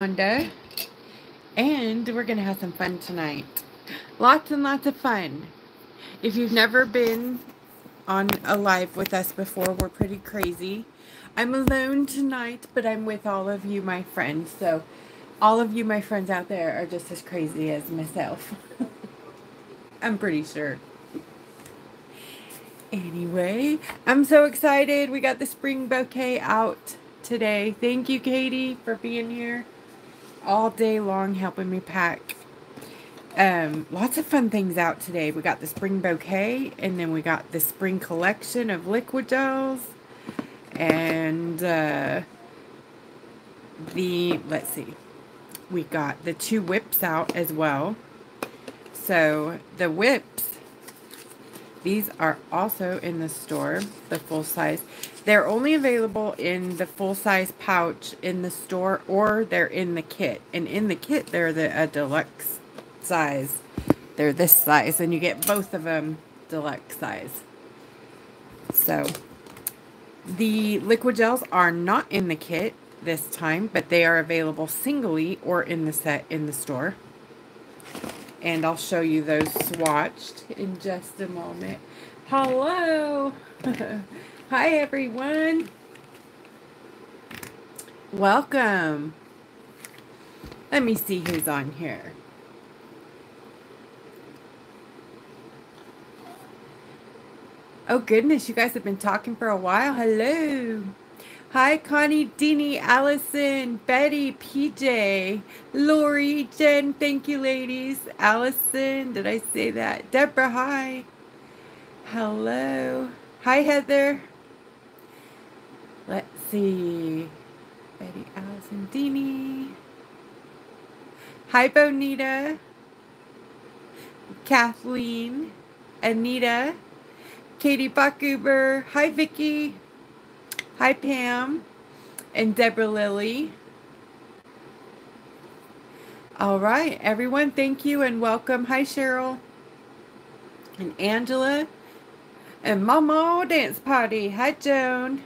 Wanda, and we're going to have some fun tonight. Lots and lots of fun. If you've never been on a live with us before, we're pretty crazy. I'm alone tonight, but I'm with all of you, my friends. So, all of you, my friends out there, are just as crazy as myself. I'm pretty sure. Anyway, I'm so excited. We got the spring bouquet out today. Thank you, Katie, for being here all day long helping me pack. Um, lots of fun things out today. We got the spring bouquet, and then we got the spring collection of liquigels, and uh, the let's see, we got the two whips out as well. So the whips these are also in the store, the full size. They're only available in the full size pouch in the store or they're in the kit. And in the kit, they're the a deluxe size. They're this size and you get both of them deluxe size. So the liquigels are not in the kit this time, but they are available singly or in the set in the store and I'll show you those swatched in just a moment. Hello! Hi everyone! Welcome! Let me see who's on here. Oh goodness, you guys have been talking for a while. Hello! Hi, Connie, Deanie, Allison, Betty, PJ, Lori, Jen, thank you, ladies. Allison, did I say that? Deborah, hi. Hello. Hi, Heather. Let's see. Betty, Allison, Deanie. Hi, Bonita. Kathleen, Anita, Katie Buckuber. Hi, Vicki. Hi, Pam and Deborah Lilly. All right, everyone, thank you and welcome. Hi, Cheryl and Angela and Mama Dance Party. Hi, Joan.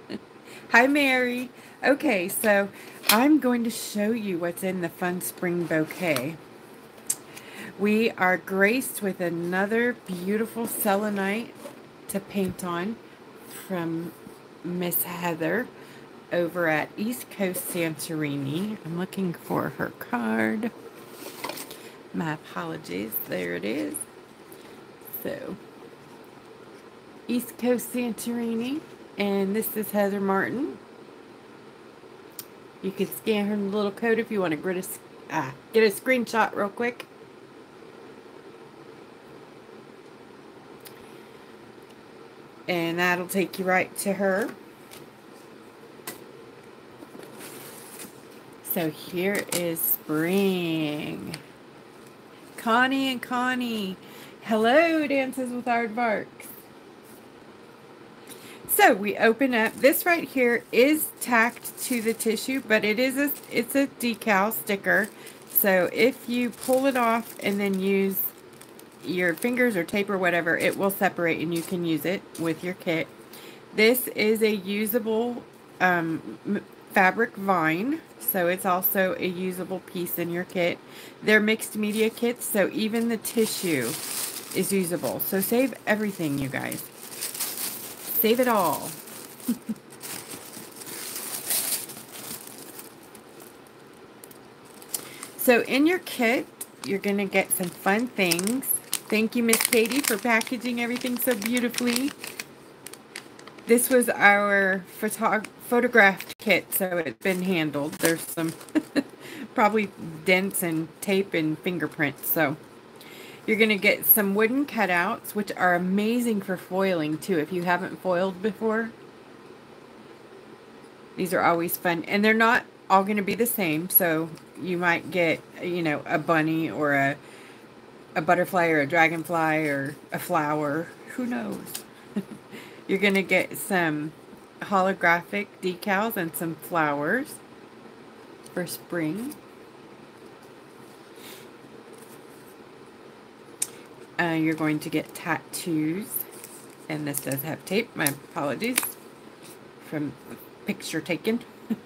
Hi, Mary. Okay, so I'm going to show you what's in the Fun Spring Bouquet. We are graced with another beautiful selenite to paint on from Miss Heather over at East Coast Santorini. I'm looking for her card. My apologies. There it is. So, East Coast Santorini. And this is Heather Martin. You can scan her little code if you want to get a, ah, get a screenshot real quick. and that'll take you right to her. So here is spring. Connie and Connie. Hello, Dances with Aardvarks. So we open up. This right here is tacked to the tissue, but it is a it's a decal sticker. So if you pull it off and then use your fingers or tape or whatever, it will separate and you can use it with your kit. This is a usable um, fabric vine, so it's also a usable piece in your kit. They're mixed media kits, so even the tissue is usable. So save everything, you guys. Save it all. so in your kit, you're going to get some fun things. Thank you, Miss Katie, for packaging everything so beautifully. This was our photo photographed kit, so it's been handled. There's some probably dents and tape and fingerprints. So you're going to get some wooden cutouts, which are amazing for foiling too. If you haven't foiled before, these are always fun. And they're not all going to be the same. So you might get, you know, a bunny or a a butterfly or a dragonfly or a flower. Who knows? You're going to get some holographic decals and some flowers for spring. Uh, you're going to get tattoos. And this does have tape. My apologies from picture taken.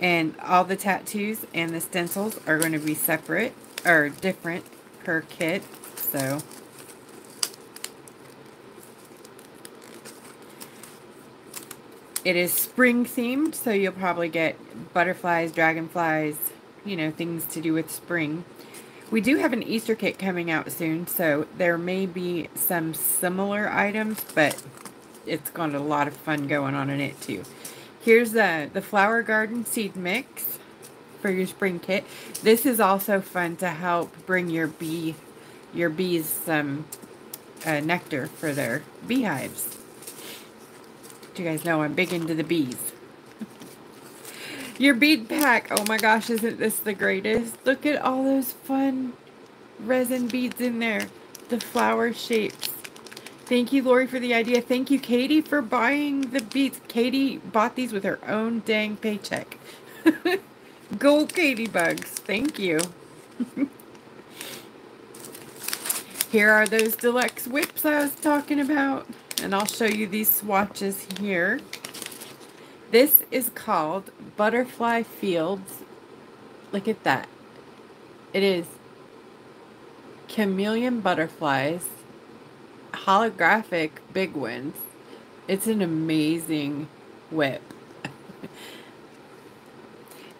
And all the tattoos and the stencils are going to be separate or different per kit. So it is spring themed, so you'll probably get butterflies, dragonflies, you know, things to do with spring. We do have an Easter kit coming out soon, so there may be some similar items, but it's got a lot of fun going on in it too. Here's the, the Flower Garden Seed Mix for your spring kit. This is also fun to help bring your bee, your bees some uh, nectar for their beehives. You guys know I'm big into the bees. Your bead pack. Oh my gosh, isn't this the greatest? Look at all those fun resin beads in there. The flower shapes. Thank you, Lori, for the idea. Thank you, Katie, for buying the beads. Katie bought these with her own dang paycheck. Go, Katie Bugs. Thank you. here are those deluxe whips I was talking about. And I'll show you these swatches here. This is called Butterfly Fields. Look at that. It is chameleon butterflies, holographic big ones. It's an amazing whip.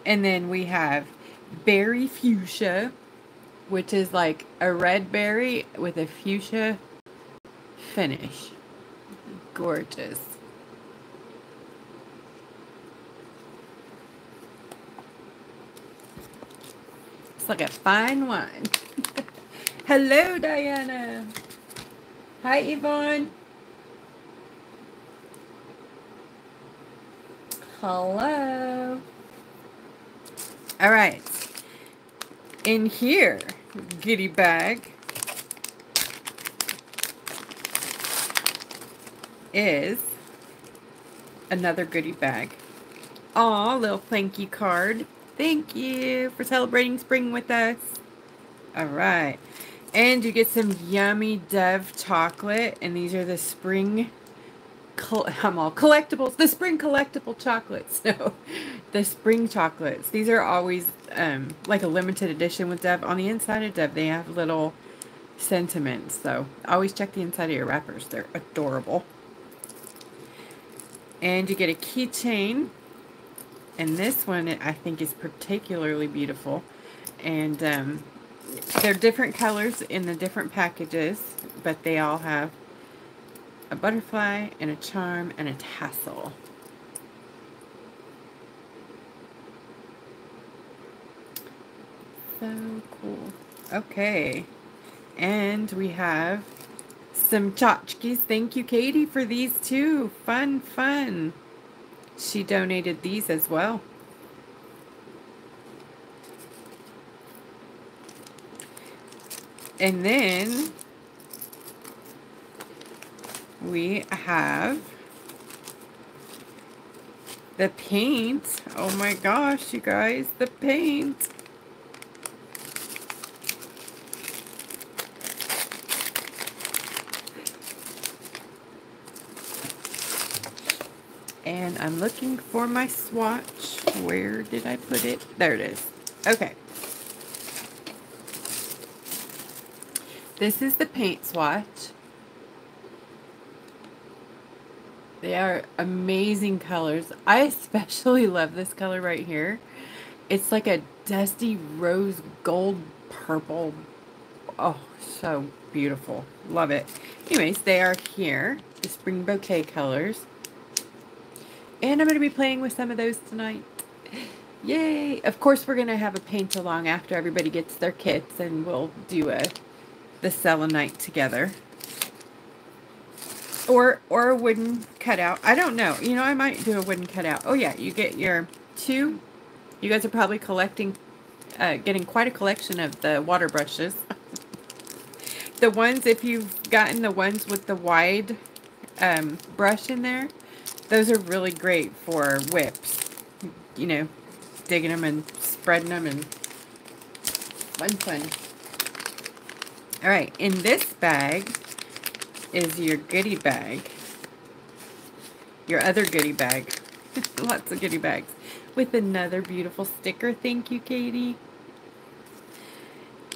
and then we have berry fuchsia, which is like a red berry with a fuchsia finish. Gorgeous. Like a fine wine. Hello, Diana. Hi, Yvonne. Hello. All right. In here, goodie bag, is another goodie bag. Aw, little thank you card. Thank you for celebrating spring with us. All right. And you get some yummy Dove chocolate. And these are the spring, I'm all collectibles. The spring collectible chocolates. No, the spring chocolates. These are always um, like a limited edition with Dove. On the inside of Dove, they have little sentiments. So always check the inside of your wrappers. They're adorable. And you get a keychain and this one, I think, is particularly beautiful. And um, they're different colors in the different packages, but they all have a butterfly and a charm and a tassel. So cool. Okay. And we have some tchotchkes. Thank you, Katie, for these too. Fun, fun. She donated these as well. And then we have the paint. Oh my gosh, you guys, the paint. And I'm looking for my swatch. Where did I put it? There it is. Okay. This is the paint swatch. They are amazing colors. I especially love this color right here. It's like a dusty rose gold purple. Oh, so beautiful. Love it. Anyways, they are here. The spring bouquet colors. And I'm going to be playing with some of those tonight. Yay! Of course, we're going to have a paint along after everybody gets their kits, and we'll do a the selenite together. Or, or a wooden cutout. I don't know. You know, I might do a wooden cutout. Oh, yeah. You get your two. You guys are probably collecting, uh, getting quite a collection of the water brushes. the ones, if you've gotten the ones with the wide um, brush in there, those are really great for whips. You know, digging them and spreading them and fun, fun. All right, in this bag is your goodie bag. Your other goodie bag. Lots of goodie bags with another beautiful sticker. Thank you, Katie.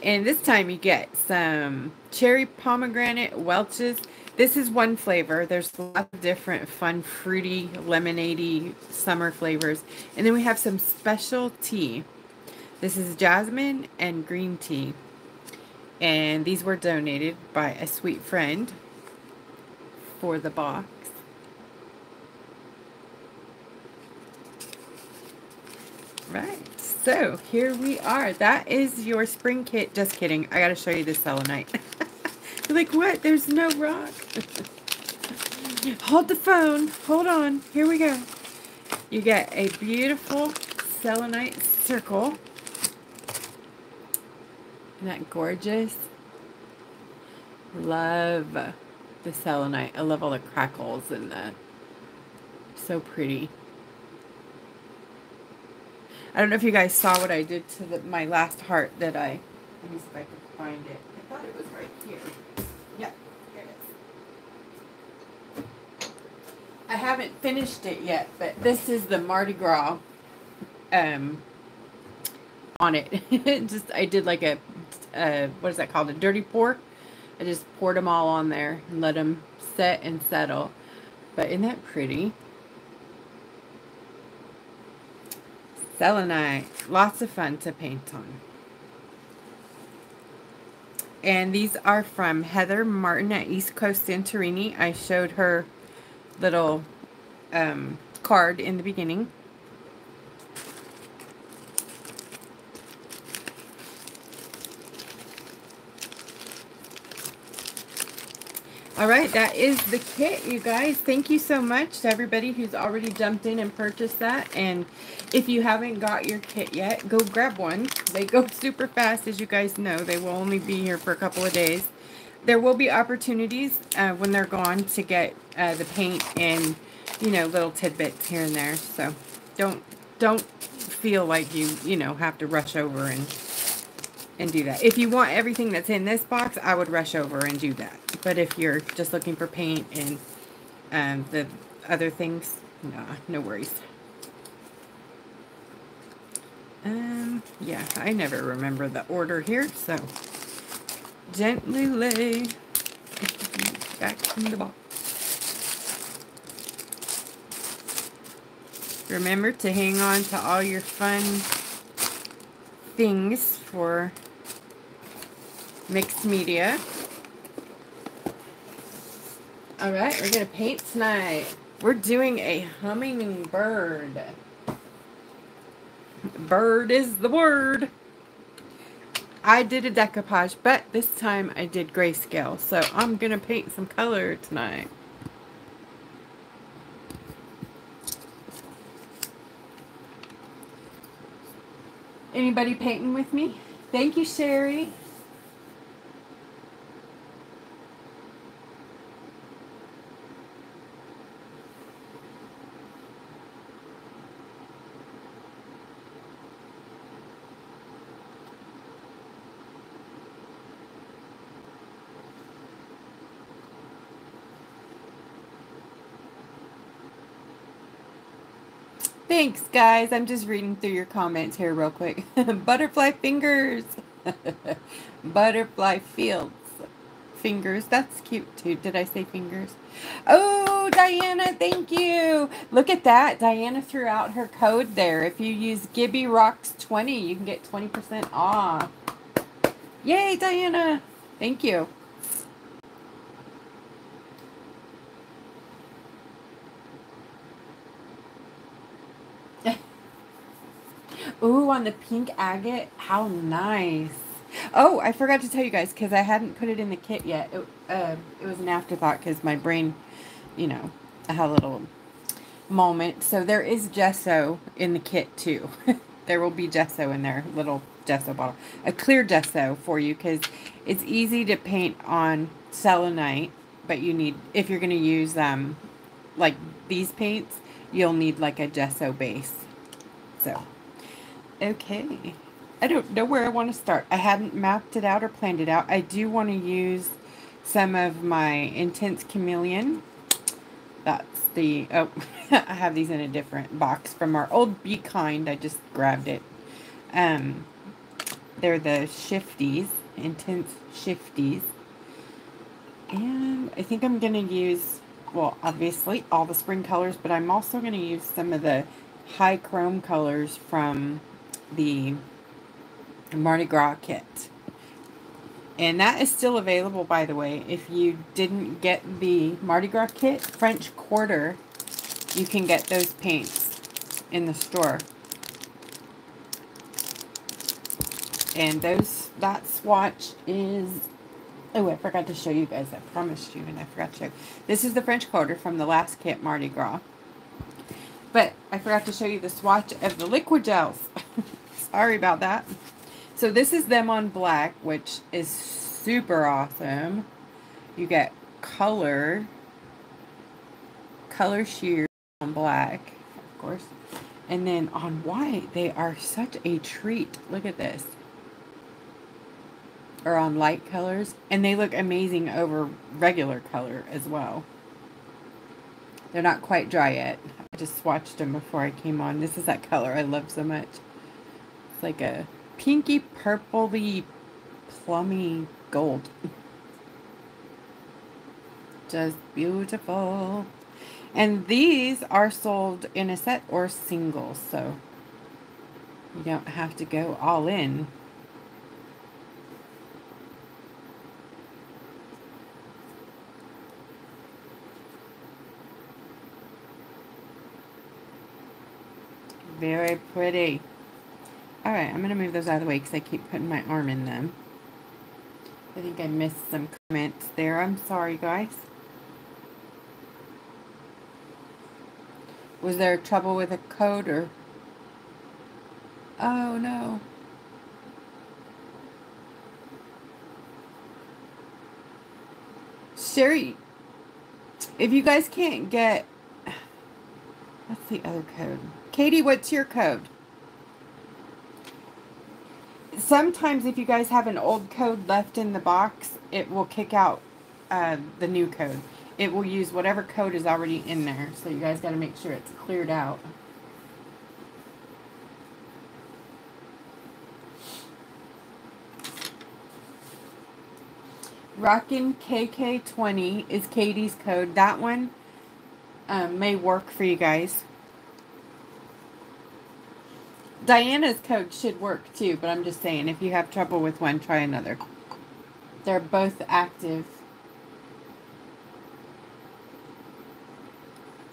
And this time you get some cherry pomegranate Welch's. This is one flavor. There's lots of different fun, fruity, lemonade summer flavors. And then we have some special tea. This is jasmine and green tea. And these were donated by a sweet friend for the box. Right, so here we are. That is your spring kit. Just kidding. I got to show you this selenite. You're like, what? There's no rock. Hold the phone. Hold on. Here we go. You get a beautiful selenite circle. Isn't that gorgeous? Love the selenite. I love all the crackles and the so pretty. I don't know if you guys saw what I did to the, my last heart that I, let me see if I can find it. I thought it was right here. Yeah, here it is. I haven't finished it yet, but this is the Mardi Gras um, on it. just, I did like a, uh, what is that called? A dirty pour. I just poured them all on there and let them set and settle. But isn't that pretty? Selenite. Lots of fun to paint on. And these are from Heather Martin at East Coast Santorini. I showed her little um, card in the beginning. All right, that is the kit, you guys. Thank you so much to everybody who's already jumped in and purchased that. And if you haven't got your kit yet, go grab one. They go super fast, as you guys know. They will only be here for a couple of days. There will be opportunities uh, when they're gone to get uh, the paint and, you know, little tidbits here and there. So don't don't feel like you, you know, have to rush over and and do that. If you want everything that's in this box, I would rush over and do that. But if you're just looking for paint and um, the other things, nah, no worries. Um, yeah, I never remember the order here, so gently lay back in the box. Remember to hang on to all your fun things for mixed media. All right, we're going to paint tonight. We're doing a hummingbird. Bird is the word. I did a decoupage, but this time I did grayscale. So I'm going to paint some color tonight. Anybody painting with me? Thank you, Sherry. Thanks, guys. I'm just reading through your comments here real quick. Butterfly fingers. Butterfly fields. Fingers. That's cute, too. Did I say fingers? Oh, Diana, thank you. Look at that. Diana threw out her code there. If you use Gibby Rocks 20, you can get 20% off. Yay, Diana. Thank you. Ooh, on the pink agate. How nice. Oh, I forgot to tell you guys because I hadn't put it in the kit yet. It, uh, it was an afterthought because my brain, you know, I had a little moment. So there is gesso in the kit too. there will be gesso in there, little gesso bottle. A clear gesso for you because it's easy to paint on selenite, but you need, if you're going to use um, like these paints, you'll need like a gesso base. So Okay. I don't know where I want to start. I hadn't mapped it out or planned it out. I do want to use some of my Intense Chameleon That's the, oh, I have these in a different box from our old Be Kind. I just grabbed it. Um, they're the Shifties, Intense Shifties. And I think I'm going to use, well, obviously all the spring colors, but I'm also going to use some of the high chrome colors from the Mardi Gras kit. And that is still available, by the way. If you didn't get the Mardi Gras kit, French Quarter, you can get those paints in the store. And those that swatch is... Oh, I forgot to show you guys. I promised you, and I forgot to show. This is the French Quarter from the last kit, Mardi Gras. But I forgot to show you the swatch of the liquigels. Sorry about that. So this is them on black, which is super awesome. You get color, color sheer on black, of course. And then on white, they are such a treat. Look at this. Or on light colors. And they look amazing over regular color as well. They're not quite dry yet. I just swatched them before I came on. This is that color I love so much. Like a pinky purpley plummy gold. Just beautiful. And these are sold in a set or single, so you don't have to go all in. Very pretty. Alright, I'm going to move those out of the way because I keep putting my arm in them. I think I missed some comments there. I'm sorry, guys. Was there trouble with a code or... Oh, no. Sherry, if you guys can't get... What's the other code? Katie, what's your code? Sometimes if you guys have an old code left in the box, it will kick out uh, the new code. It will use whatever code is already in there. So you guys got to make sure it's cleared out. Rockin' KK20 is Katie's code. That one um, may work for you guys. Diana's code should work too, but I'm just saying if you have trouble with one, try another. They're both active.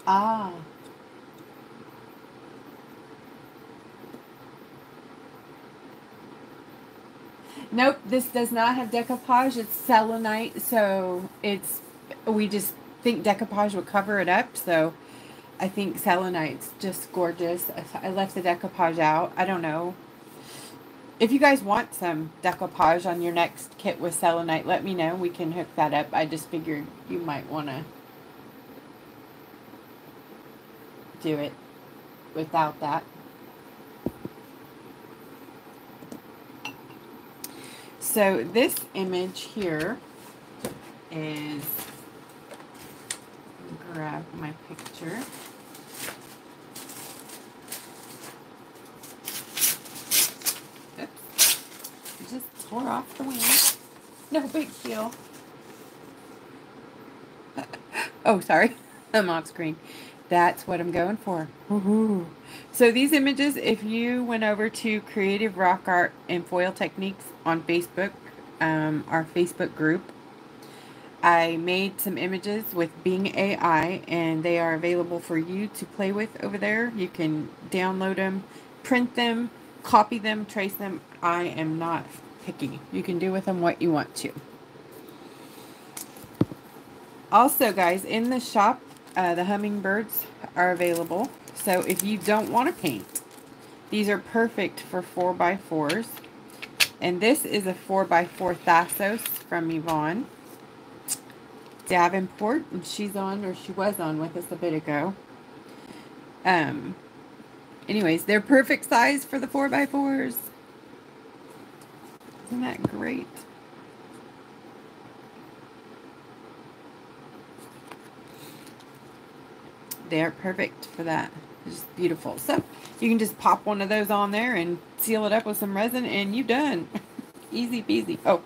Ah. Nope, this does not have decoupage. It's selenite, so it's we just think decoupage would cover it up, so I think selenite's just gorgeous. I left the decoupage out. I don't know. If you guys want some decoupage on your next kit with selenite, let me know. We can hook that up. I just figured you might want to do it without that. So this image here is, grab my picture. Tore off the wing. No big deal. oh, sorry. I'm off screen. That's what I'm going for. So these images, if you went over to Creative Rock Art and Foil Techniques on Facebook, um, our Facebook group, I made some images with Bing AI and they are available for you to play with over there. You can download them, print them, copy them, trace them. I am not picky. You can do with them what you want to. Also, guys, in the shop, uh, the hummingbirds are available. So if you don't want to paint, these are perfect for 4x4s. And this is a 4x4 Thassos from Yvonne Davenport. And she's on, or she was on with us a bit ago. Um, anyways, they're perfect size for the 4x4s. Isn't that great? they are perfect for that. Just beautiful. So you can just pop one of those on there and seal it up with some resin and you're done. Easy peasy. Oh,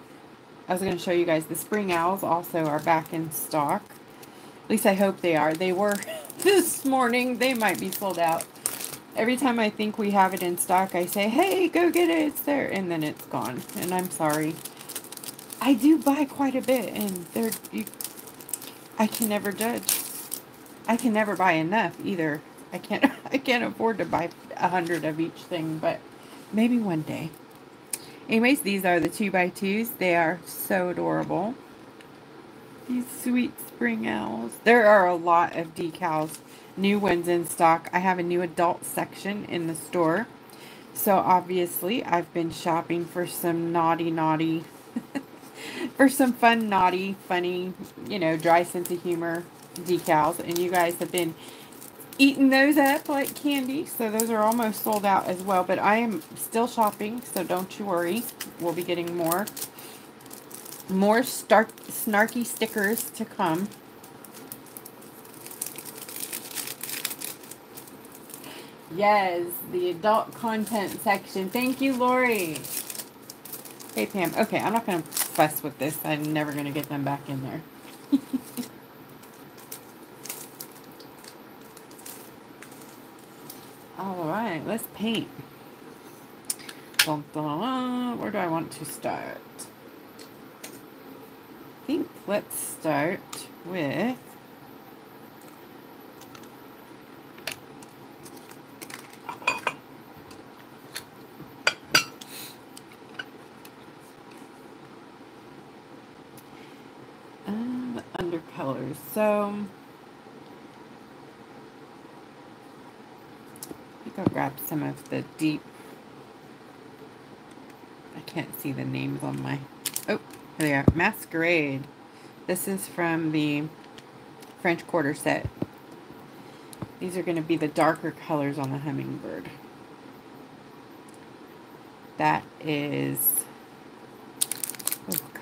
I was going to show you guys the spring owls also are back in stock. At least I hope they are. They were this morning. They might be sold out. Every time I think we have it in stock, I say, hey, go get it. It's there. And then it's gone. And I'm sorry. I do buy quite a bit. And they're, you, I can never judge. I can never buy enough either. I can't I can't afford to buy a hundred of each thing, but maybe one day. Anyways, these are the 2 by 2s They are so adorable. These sweet spring owls. There are a lot of decals, new ones in stock. I have a new adult section in the store. So obviously, I've been shopping for some naughty, naughty, for some fun, naughty, funny, you know, dry sense of humor decals. And you guys have been eating those up like candy. So those are almost sold out as well. But I am still shopping, so don't you worry. We'll be getting more. More stark, snarky stickers to come. Yes, the adult content section. Thank you, Lori. Hey, Pam. Okay, I'm not going to fuss with this. I'm never going to get them back in there. Alright, let's paint. Dun, dun, Where do I want to start? I think let's start with um, undercolors. So I'll grab some of the deep. I can't see the names on my. Oh, here they are. Masquerade. This is from the French Quarter set. These are going to be the darker colors on the hummingbird. That is.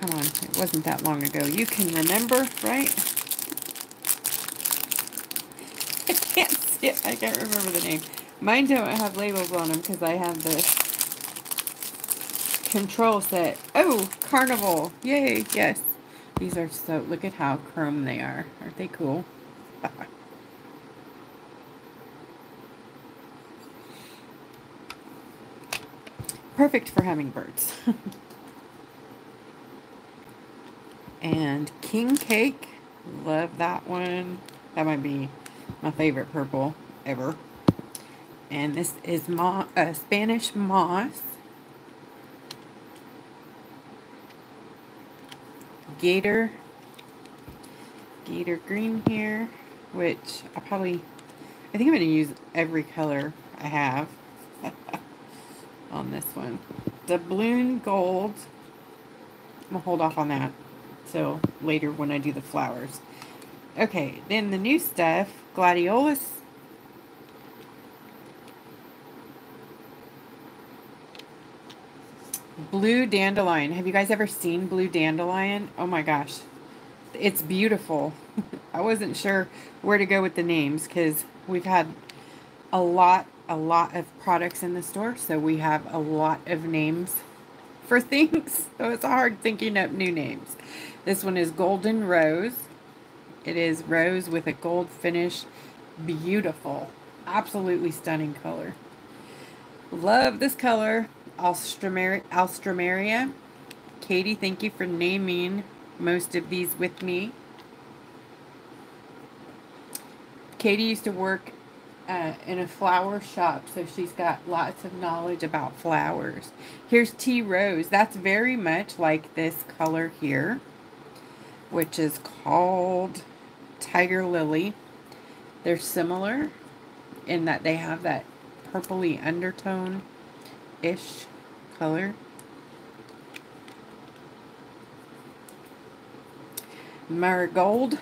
Come on. It wasn't that long ago. You can remember, right? I can't see it. I can't remember the name. Mine don't have labels on them because I have the control set. Oh, Carnival. Yay, yes. These are so, look at how chrome they are. Aren't they cool? Perfect for hummingbirds. and King Cake. Love that one. That might be my favorite purple ever. And this is mo uh, Spanish moss. Gator. Gator green here, which I probably, I think I'm going to use every color I have on this one. Doubloon gold. I'm going to hold off on that so later when I do the flowers. Okay, then the new stuff, gladiolus Blue dandelion. Have you guys ever seen blue dandelion? Oh my gosh. It's beautiful. I wasn't sure where to go with the names because we've had a lot, a lot of products in the store. So we have a lot of names for things. So it's hard thinking up new names. This one is Golden Rose. It is rose with a gold finish. Beautiful. Absolutely stunning color. Love this color. Alstroemeria. Katie, thank you for naming most of these with me. Katie used to work uh, in a flower shop, so she's got lots of knowledge about flowers. Here's Tea Rose. That's very much like this color here, which is called Tiger Lily. They're similar in that they have that purpley undertone ish color. Marigold.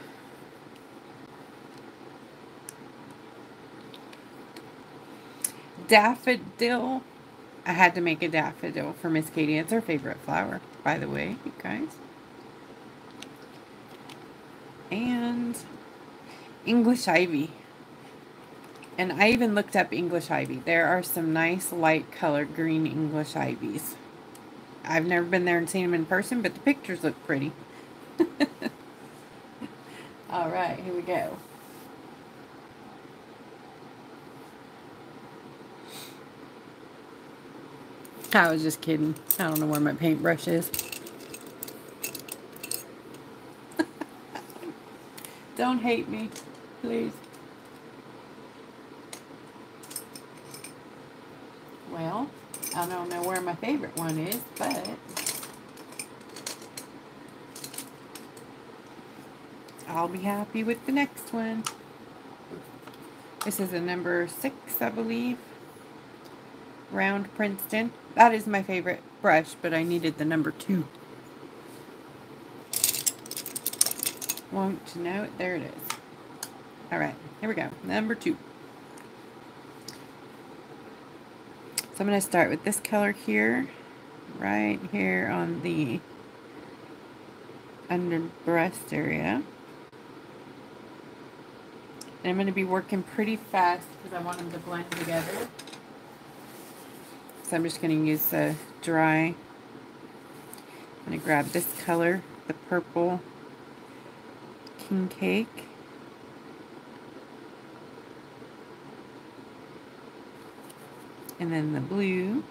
Daffodil. I had to make a daffodil for Miss Katie. It's her favorite flower, by the way, you guys. And English ivy. And I even looked up English ivy. There are some nice light colored green English ivies. I've never been there and seen them in person, but the pictures look pretty. All right, here we go. I was just kidding. I don't know where my paintbrush is. Don't hate me, please. Well, I don't know where my favorite one is, but I'll be happy with the next one. This is a number six, I believe. Round Princeton. That is my favorite brush, but I needed the number two. Won't you know it? There it is. All right, here we go. Number two. So I'm going to start with this color here, right here on the under breast area. And I'm going to be working pretty fast because I want them to blend together. So I'm just going to use a dry. I'm going to grab this color, the purple king cake. And then the blue.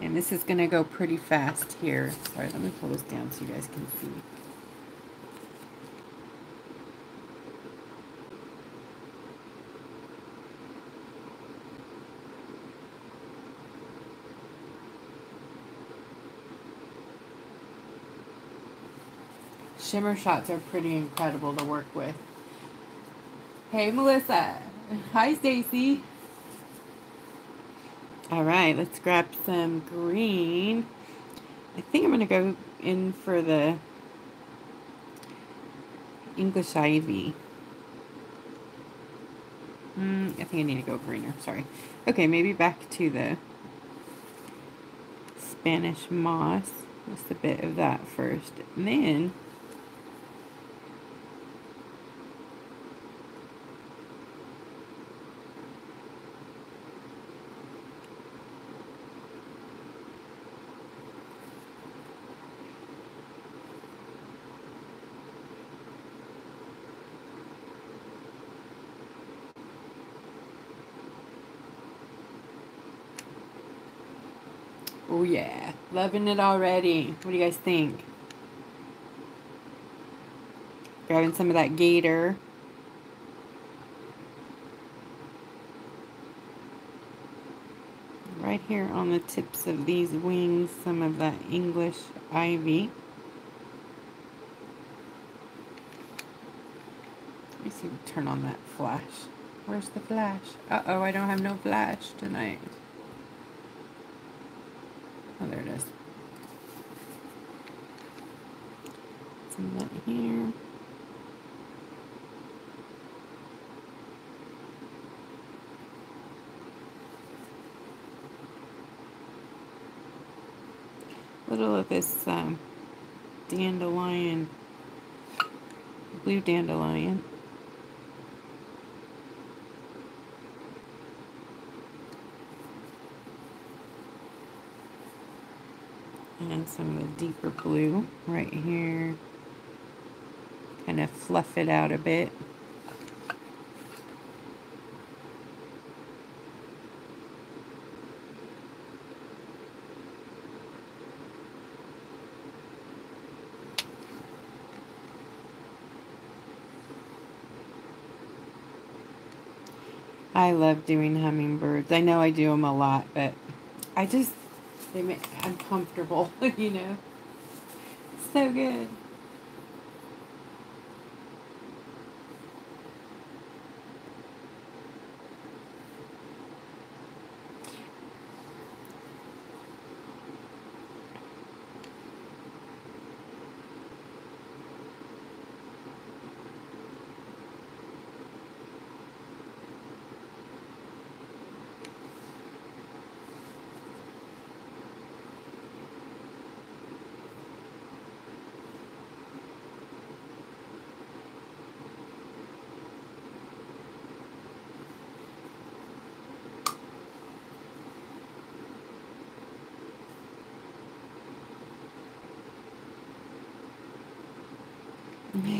And this is going to go pretty fast here. Sorry, let me pull this down so you guys can see. Shimmer shots are pretty incredible to work with. Hey, Melissa. Hi, Stacy. All right, let's grab some green. I think I'm going to go in for the English ivy. Mm, I think I need to go greener, sorry. Okay, maybe back to the Spanish moss. Just a bit of that first. And then yeah, loving it already. What do you guys think? Grabbing some of that gator. Right here on the tips of these wings, some of that English ivy. Let me see, turn on that flash. Where's the flash? Uh-oh, I don't have no flash tonight. Oh, there it is. Some that here. Little of this um, dandelion, blue dandelion. and some of the deeper blue right here. Kind of fluff it out a bit. I love doing hummingbirds. I know I do them a lot, but I just they make I'm comfortable, you know. So good.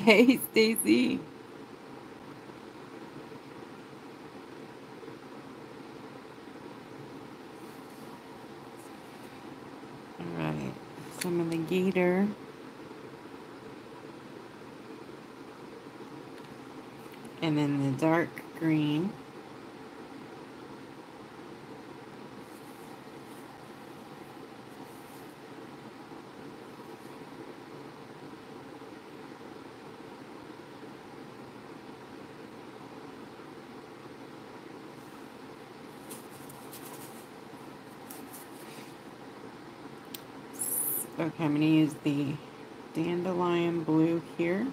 Hey, Stacy. All right, some of the gator. And then the dark green. Okay, I'm going to use the dandelion blue here.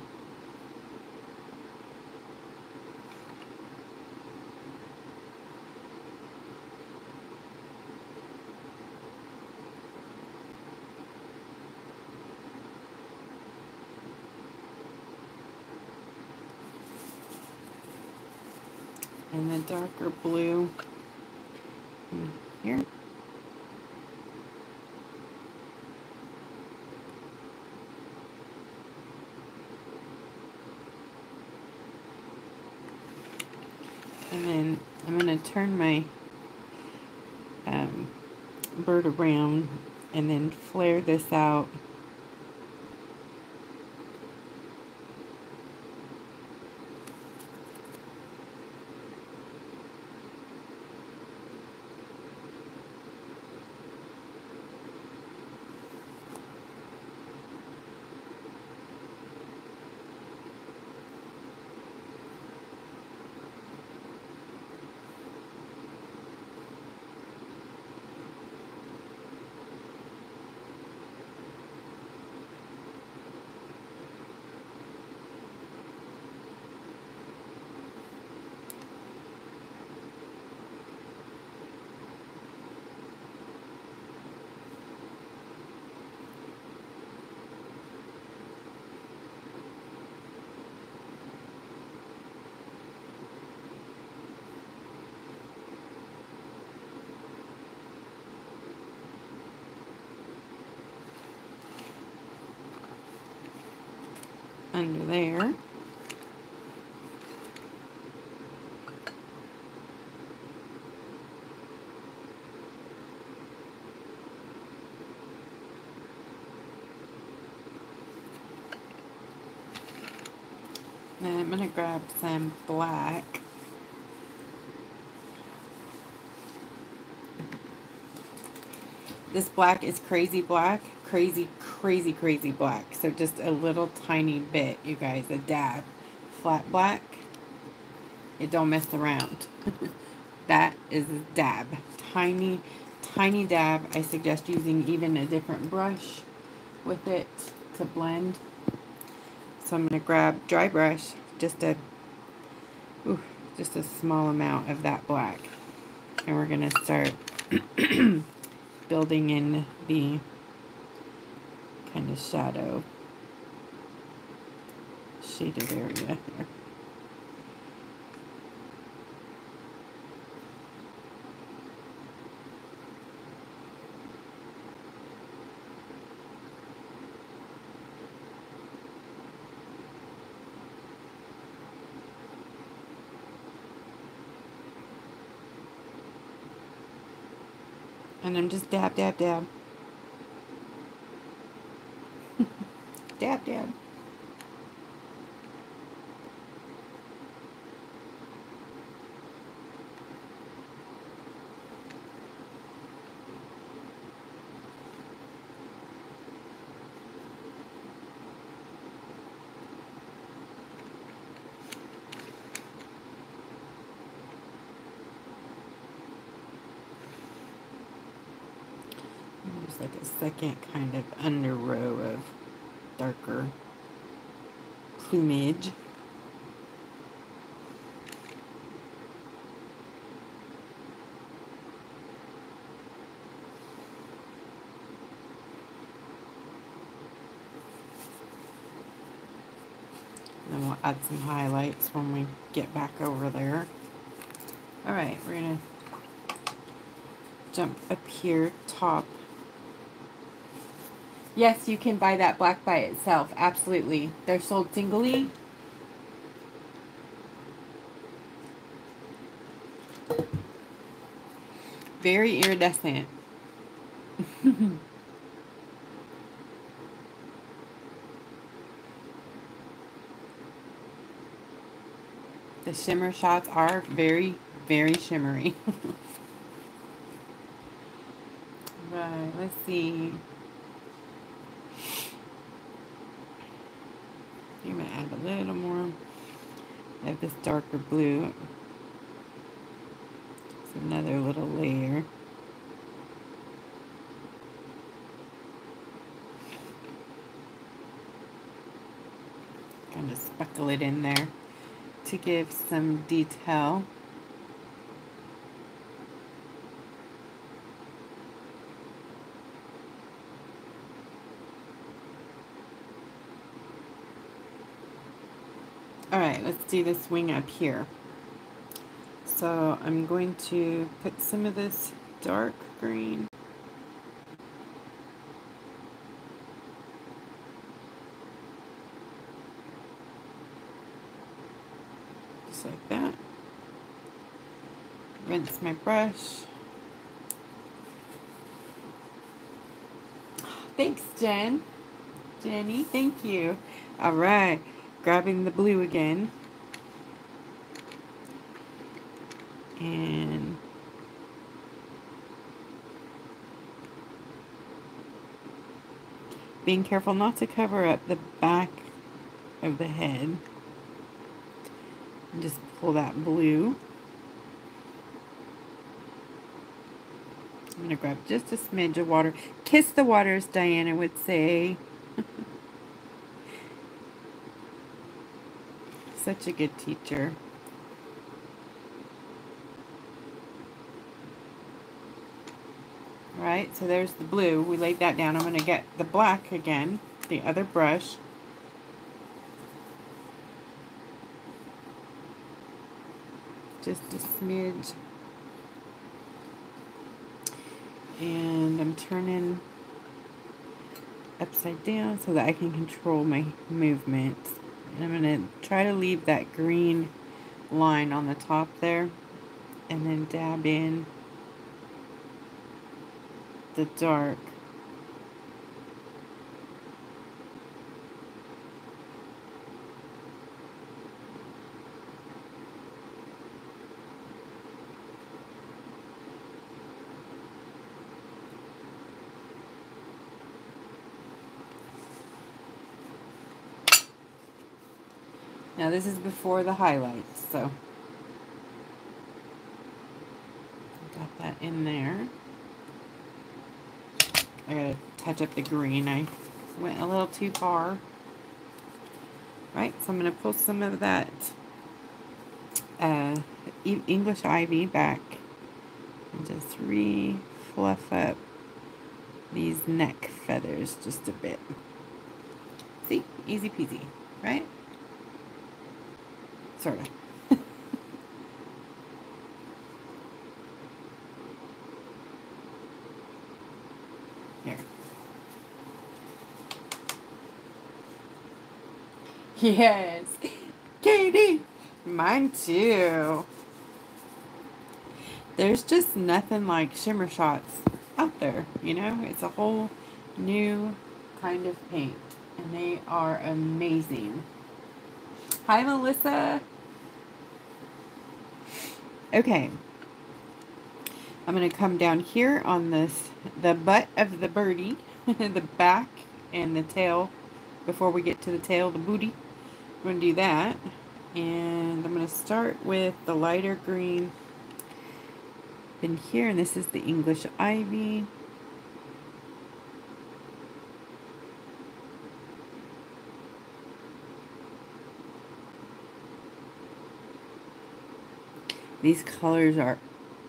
And the darker blue here. And then I'm going to turn my um, bird around and then flare this out under there. I'm going to grab some black. This black is crazy black crazy, crazy, crazy black. So just a little tiny bit, you guys, a dab. Flat black. It don't mess around. that is a dab. Tiny, tiny dab. I suggest using even a different brush with it to blend. So I'm going to grab dry brush, just a, ooh, just a small amount of that black. And we're going to start building in the kind of shadow shaded area here. And I'm just dab, dab, dab. There's like a second kind of under row of darker plumage. Then we'll add some highlights when we get back over there. All right, we're gonna jump up here top Yes, you can buy that black by itself. Absolutely. They're sold singly. Very iridescent. the shimmer shots are very, very shimmery. right, let's see. I'm going to add a little more of this darker blue. It's another little layer. Kind of speckle it in there to give some detail. Alright, let's do this wing up here. So I'm going to put some of this dark green just like that. Rinse my brush. Thanks, Jen. Jenny, thank you. All right grabbing the blue again. And being careful not to cover up the back of the head. And just pull that blue. I'm going to grab just a smidge of water. Kiss the waters, Diana would say. Such a good teacher. Right, so there's the blue. We laid that down. I'm going to get the black again, the other brush. Just a smidge. And I'm turning upside down so that I can control my movements. And I'm going to try to leave that green line on the top there and then dab in the dark. Now this is before the highlights, so got that in there. I gotta touch up the green. I went a little too far. Right, so I'm gonna pull some of that uh, English ivy back and just re-fluff up these neck feathers just a bit. See, easy peasy, right? Sort of. Here. Yes. Katie. Mine too. There's just nothing like shimmer shots out there, you know? It's a whole new kind of paint. And they are amazing. Hi, Melissa. Okay. I'm going to come down here on this, the butt of the birdie, the back and the tail, before we get to the tail, the booty. I'm going to do that. And I'm going to start with the lighter green in here, and this is the English ivy. These colors are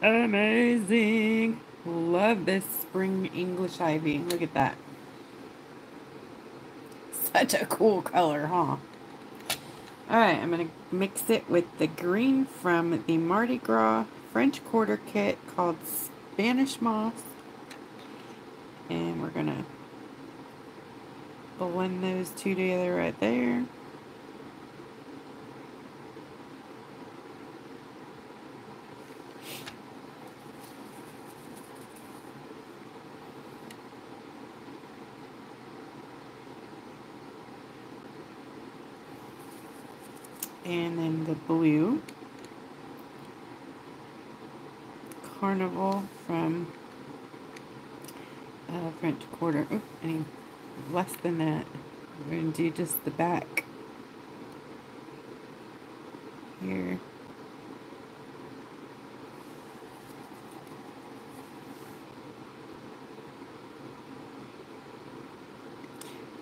amazing. Love this spring English ivy. Look at that. Such a cool color, huh? Alright, I'm going to mix it with the green from the Mardi Gras French Quarter Kit called Spanish Moss. And we're going to blend those two together right there. And then the blue Carnival from uh, French Quarter. Oh, any less than that. We're going to do just the back here.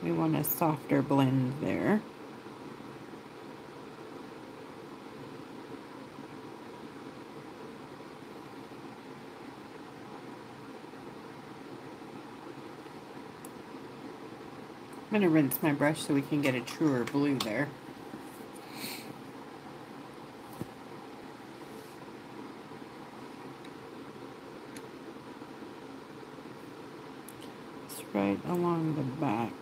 We want a softer blend there. I'm going to rinse my brush so we can get a truer blue there. It's right along the back.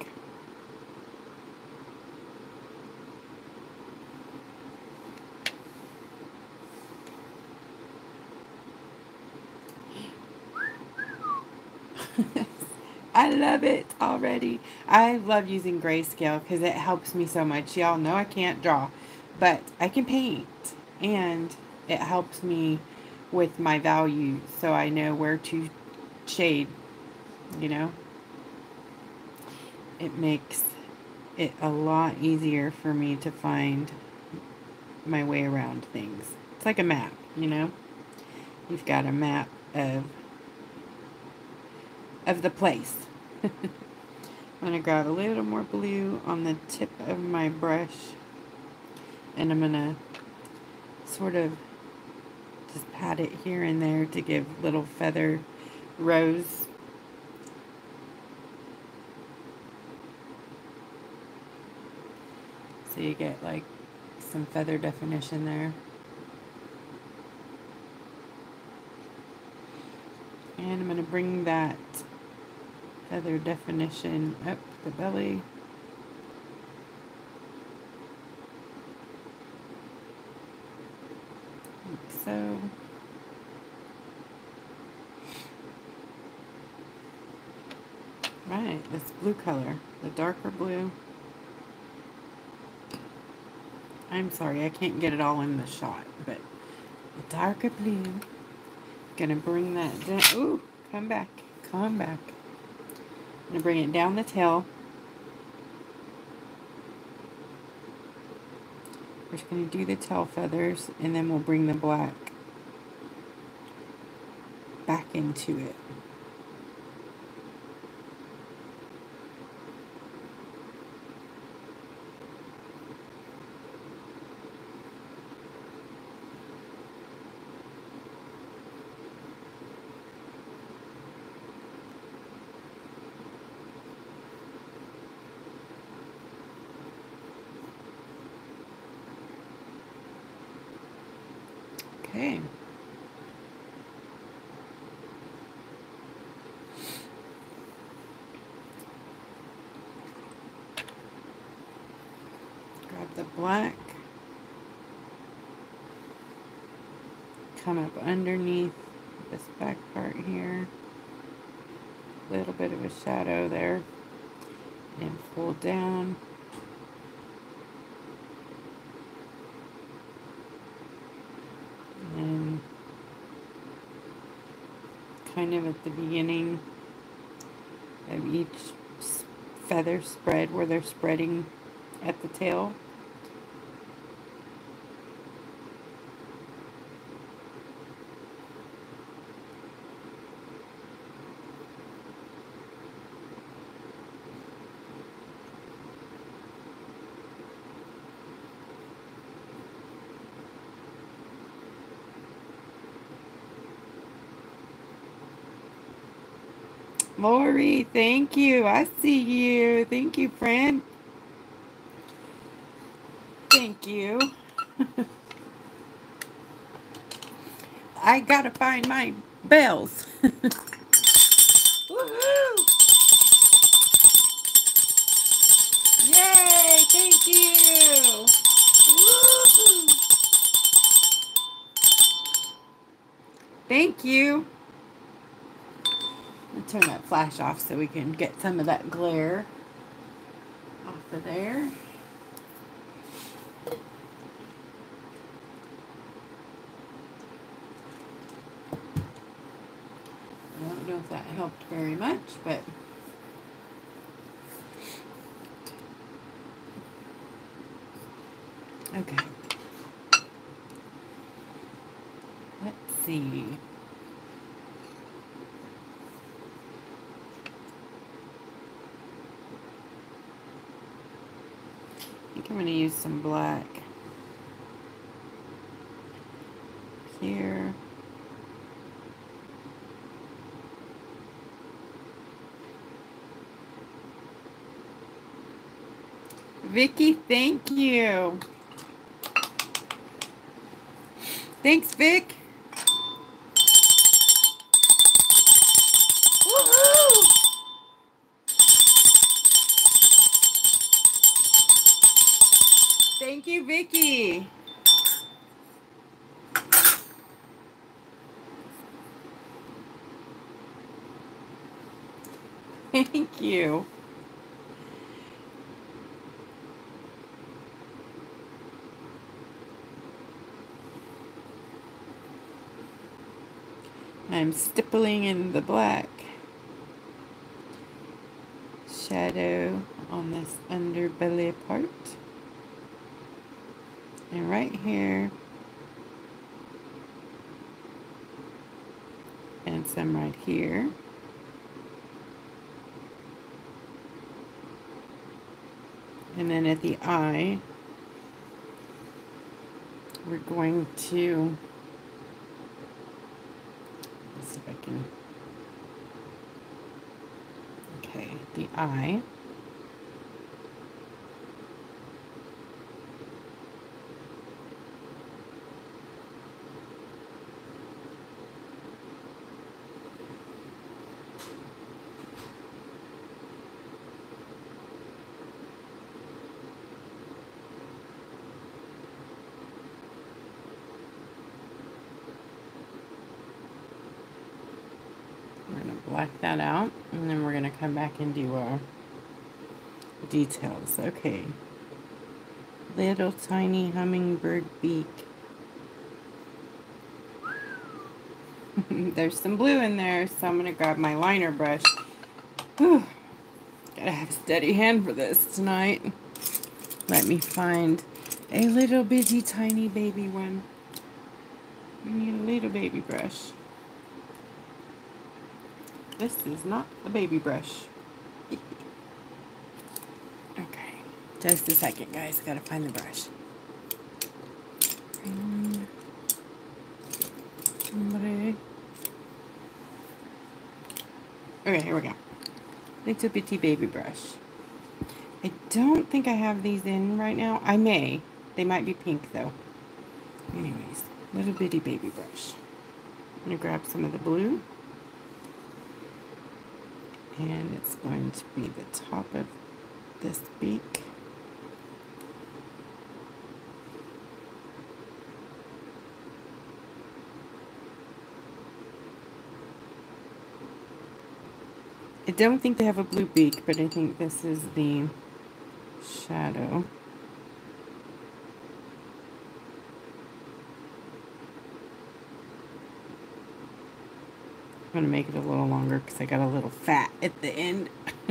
I love it already. I love using grayscale because it helps me so much. Y'all know I can't draw, but I can paint. And it helps me with my values so I know where to shade, you know. It makes it a lot easier for me to find my way around things. It's like a map, you know. You've got a map of of the place. I'm going to grab a little more blue on the tip of my brush and I'm going to sort of just pat it here and there to give little feather rows. So you get like some feather definition there. And I'm going to bring that feather definition up the belly. Like so. Right, this blue color, the darker blue. I'm sorry, I can't get it all in the shot, but the darker blue. Gonna bring that down. Ooh, come back, come back. I'm going to bring it down the tail. We're just going to do the tail feathers and then we'll bring the black back into it. Okay. Grab the black. Come up underneath this back part here. A little bit of a shadow there. And pull down. And kind of at the beginning of each feather spread where they're spreading at the tail. Lori, thank you. I see you. Thank you, friend. Thank you. I gotta find my bells. flash off so we can get some of that glare off of there. I don't know if that helped very much, but okay. Let's see. I think I'm going to use some black here. Vicky, thank you. Thanks, Vic. I'm stippling in the black shadow on this underbelly part. And right here, and some right here. And then at the eye, we're going to see if I can. Eye. black that out and then we're going to come back and do our details. Okay. Little tiny hummingbird beak. There's some blue in there, so I'm going to grab my liner brush. Whew. Gotta have a steady hand for this tonight. Let me find a little bitty tiny baby one. I need a little baby brush. This is not a baby brush. okay. Just a second, guys. Gotta find the brush. Okay, here we go. Little bitty baby brush. I don't think I have these in right now. I may. They might be pink, though. Anyways, little bitty baby brush. I'm going to grab some of the blue and it's going to be the top of this beak. I don't think they have a blue beak, but I think this is the shadow. Going to make it a little longer because I got a little fat at the end.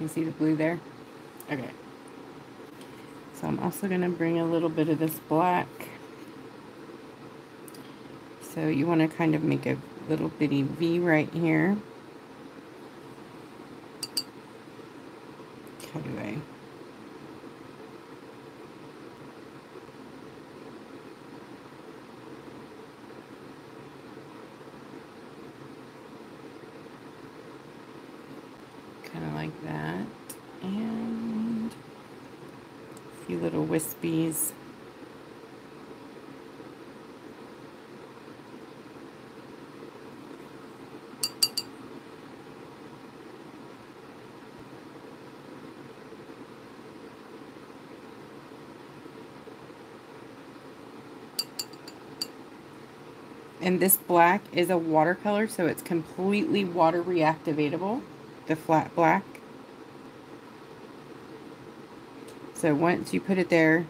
you see the blue there? Okay. So I'm also going to bring a little bit of this black. So you want to kind of make a little bitty V right here. How do like that. And a little. And this black is a watercolor, so it's completely water reactivatable, the flat black. So once you put it there,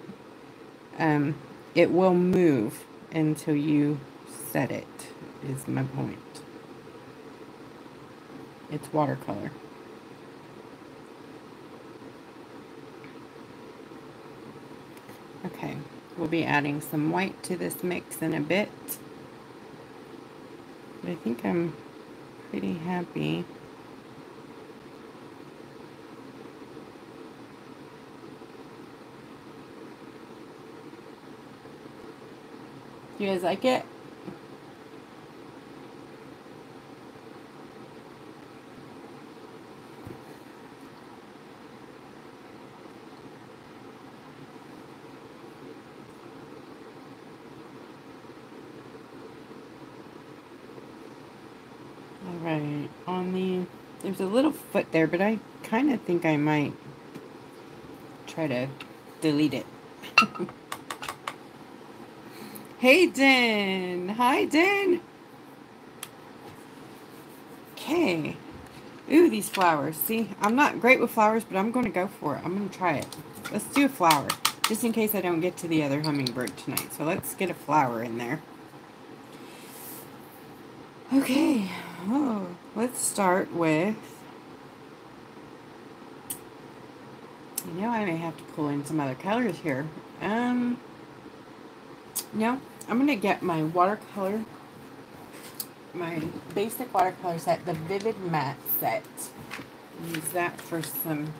um, it will move until you set it, is my point. It's watercolor. Okay, we'll be adding some white to this mix in a bit. But I think I'm pretty happy. You guys like it? Alright, on the, there's a little foot there, but I kind of think I might try to delete it. hey, Den. Hi, Den. Okay. Ooh, these flowers. See, I'm not great with flowers, but I'm going to go for it. I'm going to try it. Let's do a flower, just in case I don't get to the other hummingbird tonight. So let's get a flower in there. Okay, oh, let's start with, you know, I may have to pull in some other colors here. Um, no, I'm going to get my watercolor, my basic watercolor set, the Vivid Matte set. Use that for some,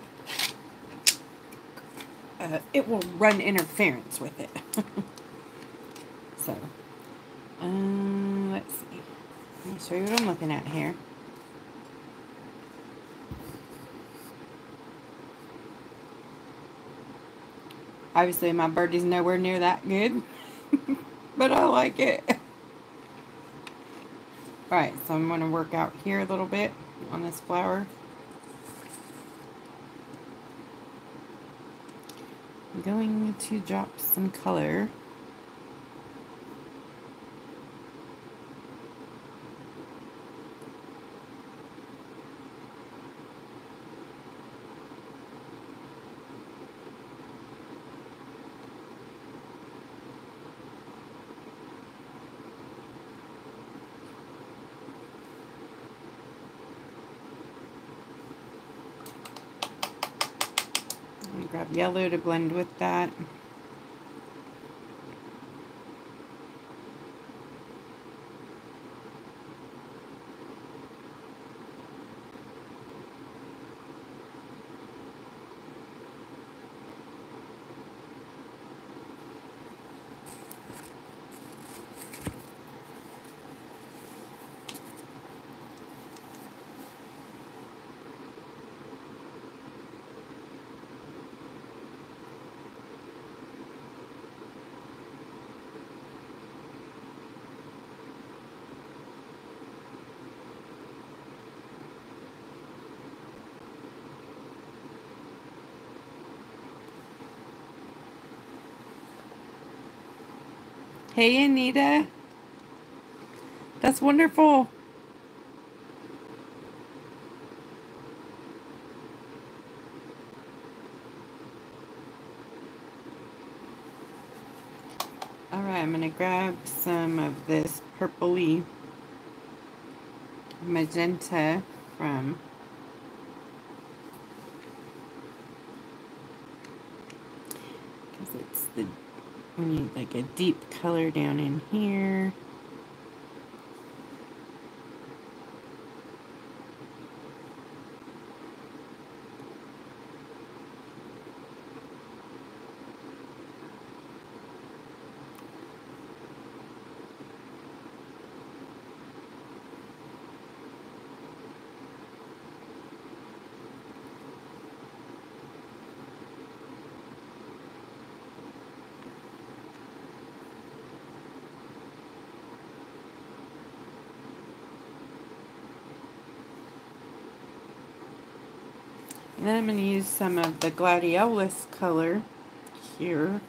uh, it will run interference with it. so, um, let's see. Let me show you what I'm looking at here. Obviously, my birdie's nowhere near that good, but I like it. Right, so I'm going to work out here a little bit on this flower. I'm going to drop some color. grab yellow to blend with that. Hey, Anita. That's wonderful. Alright, I'm going to grab some of this purpley magenta from because it's the we need like a deep color down in here. I'm going to use some of the gladiolus color here.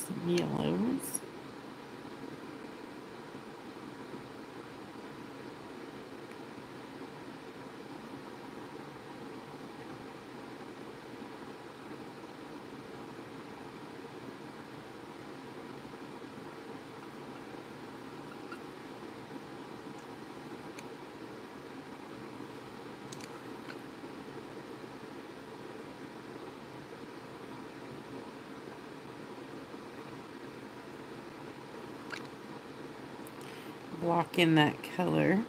some yellows. Block in that color.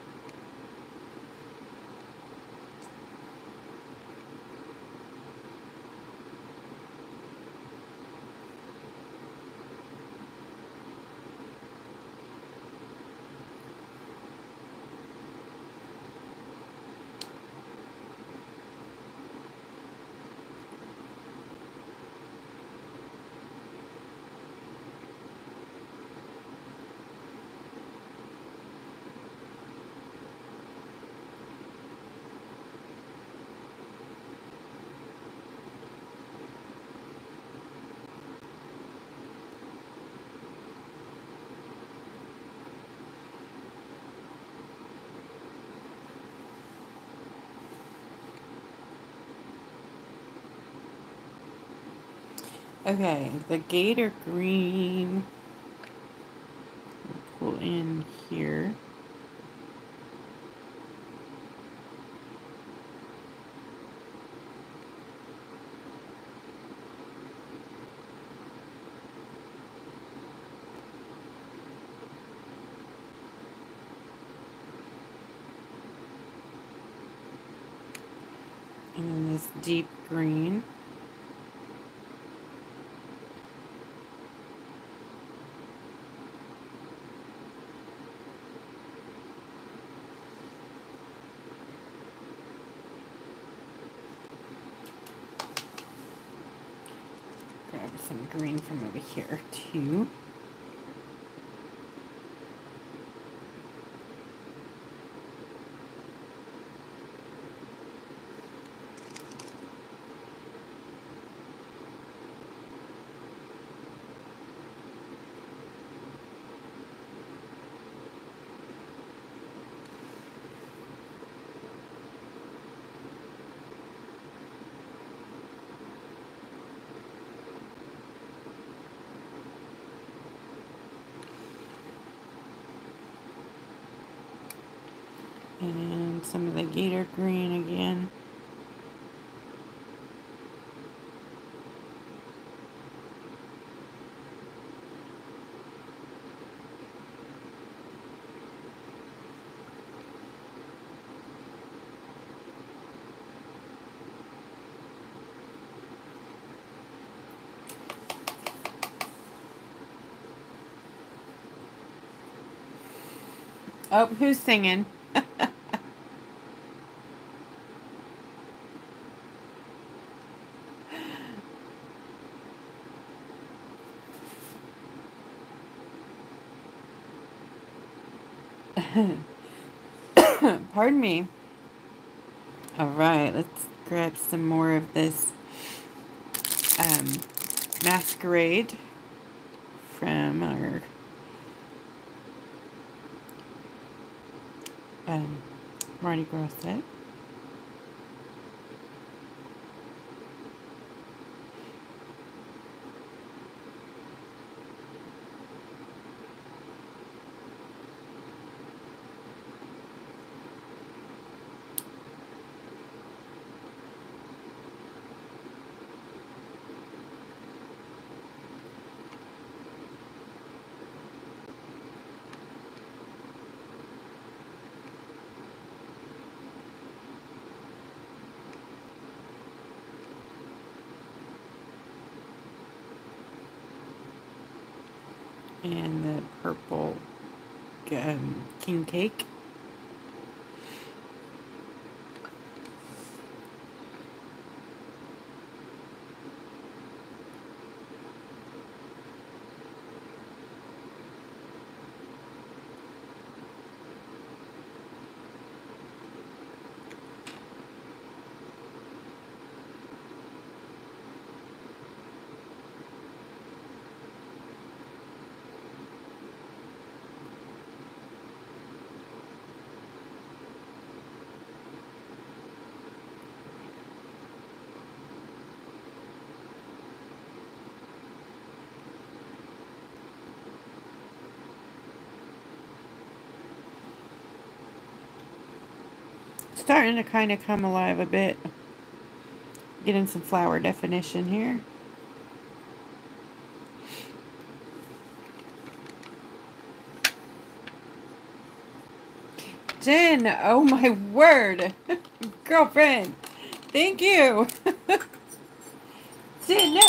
Okay, the gator green. Pull in here. And then this deep green. Some green from over here too. And some of the gator green again. Oh, who's singing? Pardon me. All right, let's grab some more of this um, masquerade from our um, Mardi Gras set. and the purple um, king cake. Starting to kind of come alive a bit. Getting some flower definition here. Jen, oh my word. Girlfriend, thank you. Jen, no,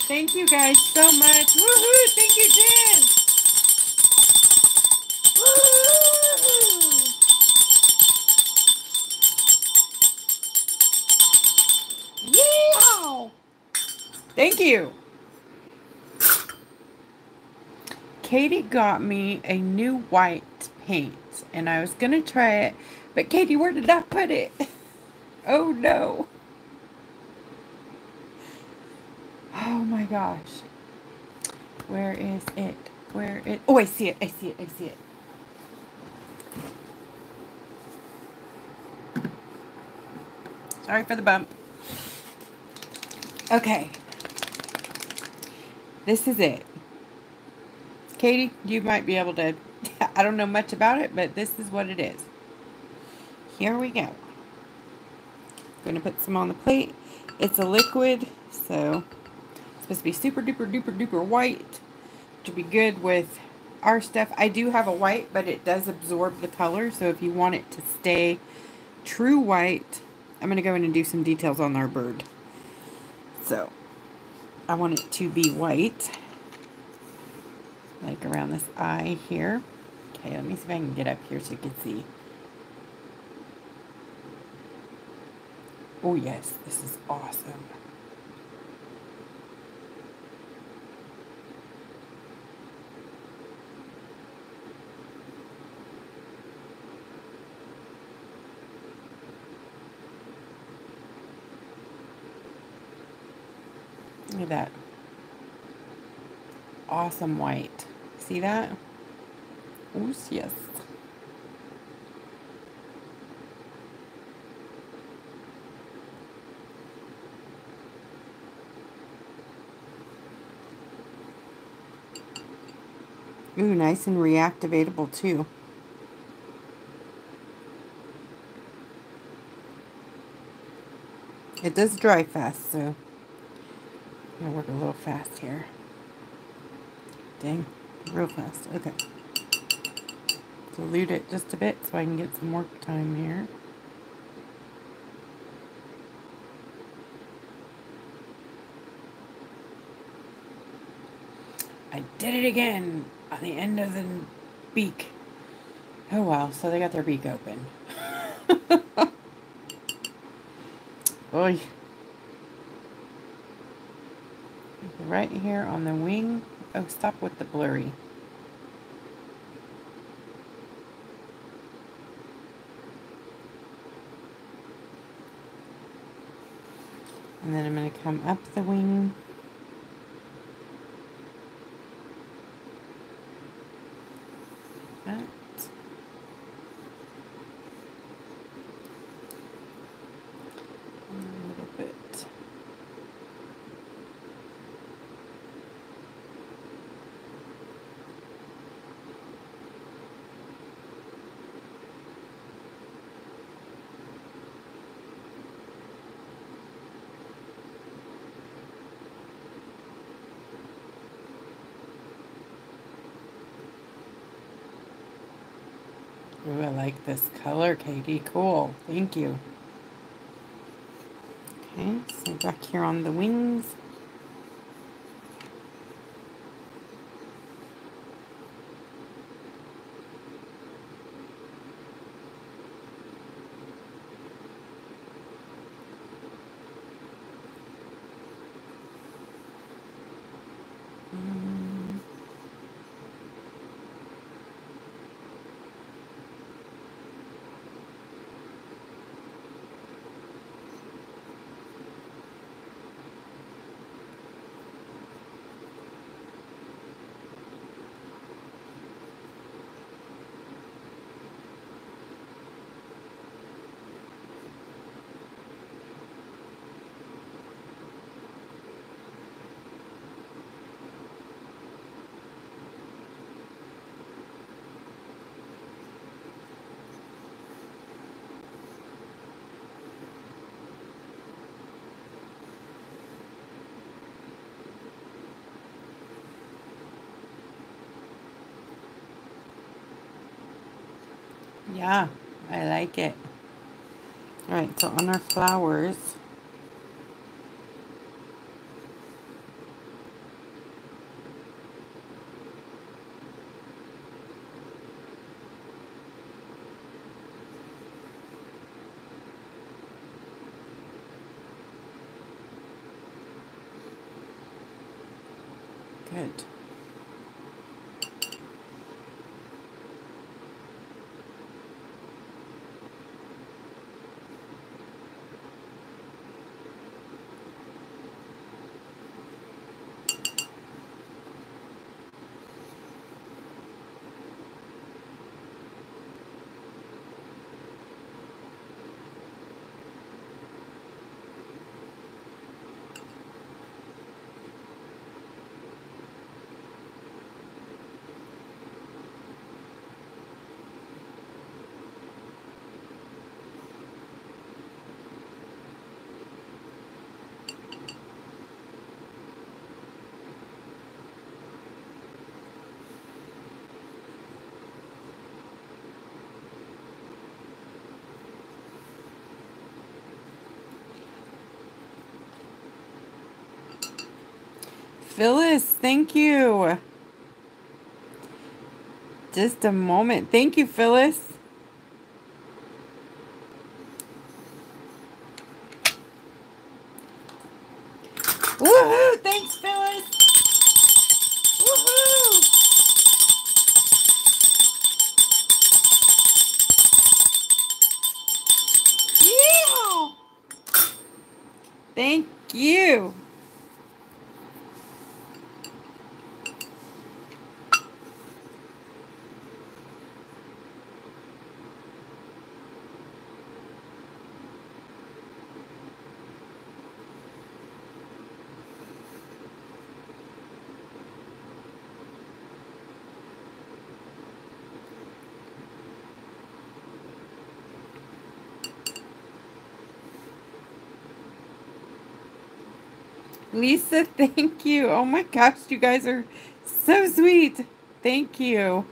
thank you guys so much. Woohoo, thank you, Jen. Got me a new white paint and I was going to try it. But Katie, where did I put it? Oh no. Oh my gosh. Where is it? Where it? Oh, I see it. I see it. I see it. Sorry for the bump. Okay. This is it. Katie, you might be able to I don't know much about it, but this is what it is. Here we go. Going to put some on the plate. It's a liquid, so it's supposed to be super duper duper duper white to be good with our stuff. I do have a white, but it does absorb the color, so if you want it to stay true white, I'm going to go in and do some details on our bird. So, I want it to be white like around this eye here. Okay, let me see if I can get up here so you can see. Oh yes, this is awesome. Look at that. Awesome white. See that? Oh, yes. Ooh, nice and reactivatable too. It does dry fast, so I'm going to work a little fast here. Dang, real fast. Okay dilute it just a bit so I can get some work time here. I did it again on the end of the beak. Oh wow, so they got their beak open. Oy. Right here on the wing. Oh, stop with the blurry. And then I'm going to come up the wing. That. Ooh, I like this color, Katie. Cool. Thank you. Okay, so back here on the wings. Yeah, I like it. All right, so on our flowers, Good. Phyllis, thank you. Just a moment. Thank you, Phyllis. Lisa, thank you. Oh my gosh, you guys are so sweet. Thank you.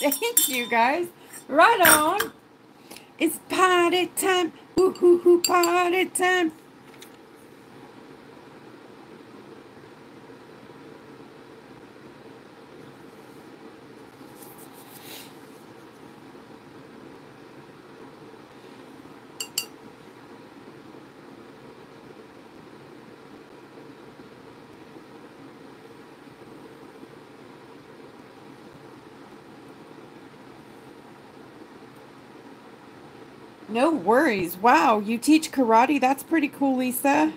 Thank you guys. Right on. It's party time. Woo-hoo-hoo, party time. No worries. Wow, you teach karate? That's pretty cool, Lisa.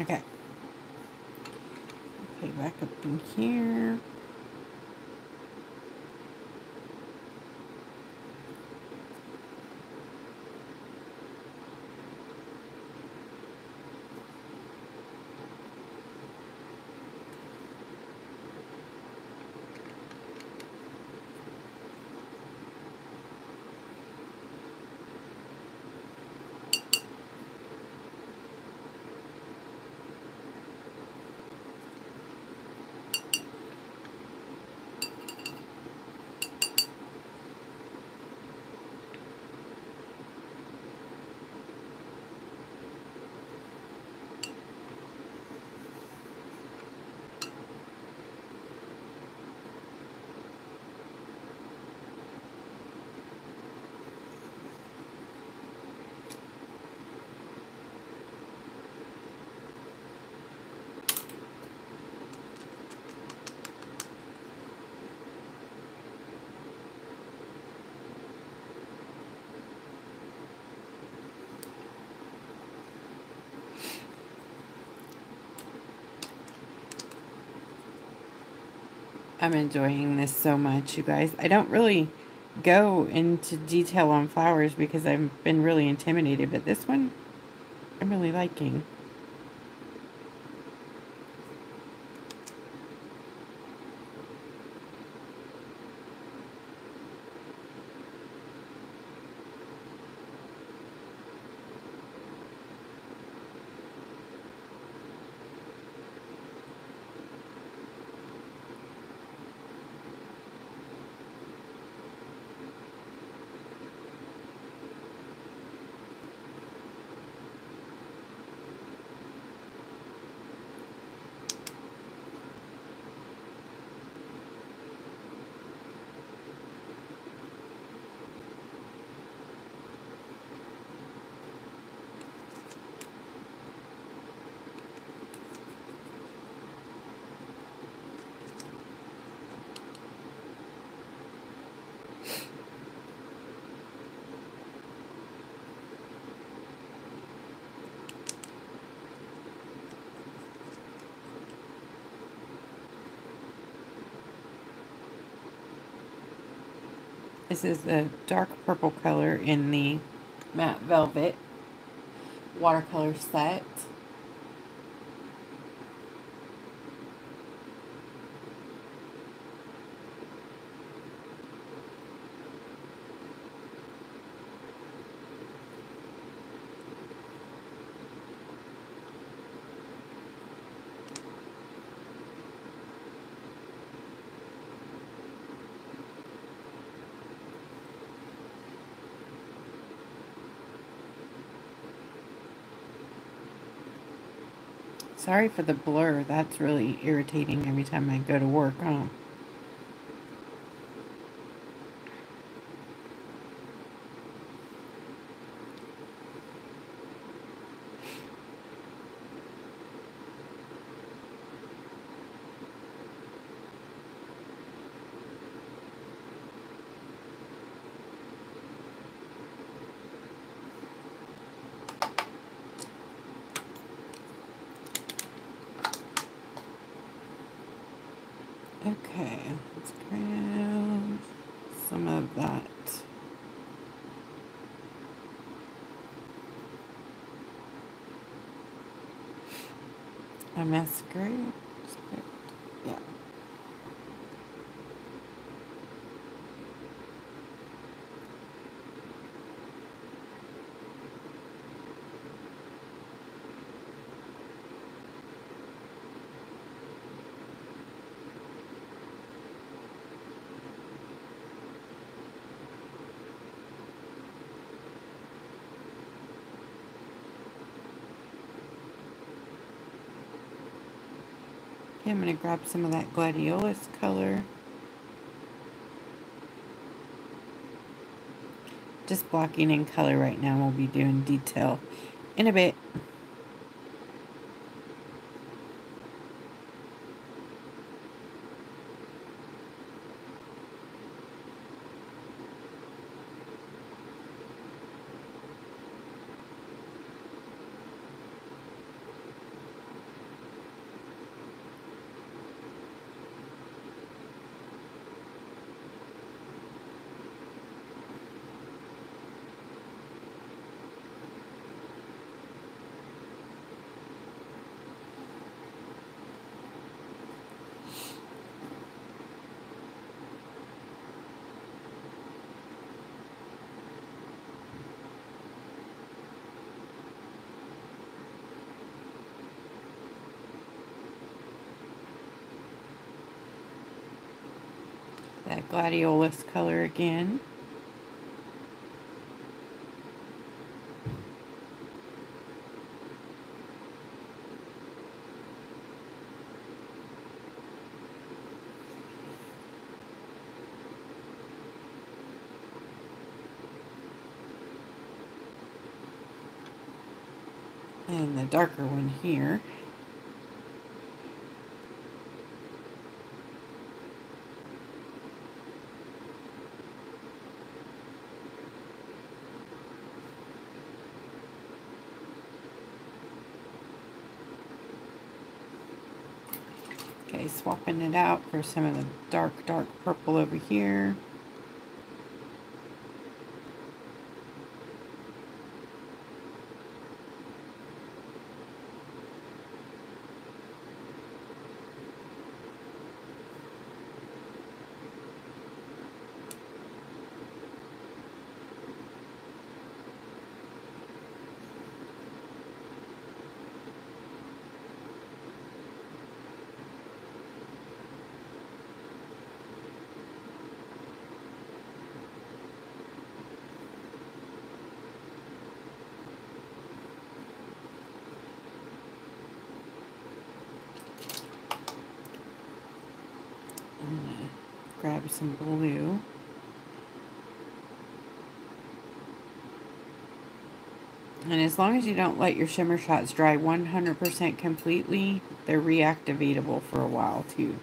Okay. Okay, back up in here. I'm enjoying this so much, you guys. I don't really go into detail on flowers because I've been really intimidated, but this one I'm really liking. This is the dark purple color in the matte velvet watercolor set. Sorry for the blur. That's really irritating every time I go to work, huh? Okay, let's grab some of that. A masquerade? Yeah. Okay, I'm going to grab some of that gladiolus color. Just blocking in color right now. We'll be doing detail in a bit. That gladiolus color again. And the darker one here. by swapping it out for some of the dark, dark purple over here. grab some blue. And as long as you don't let your shimmer shots dry 100% completely, they're reactivatable for a while too.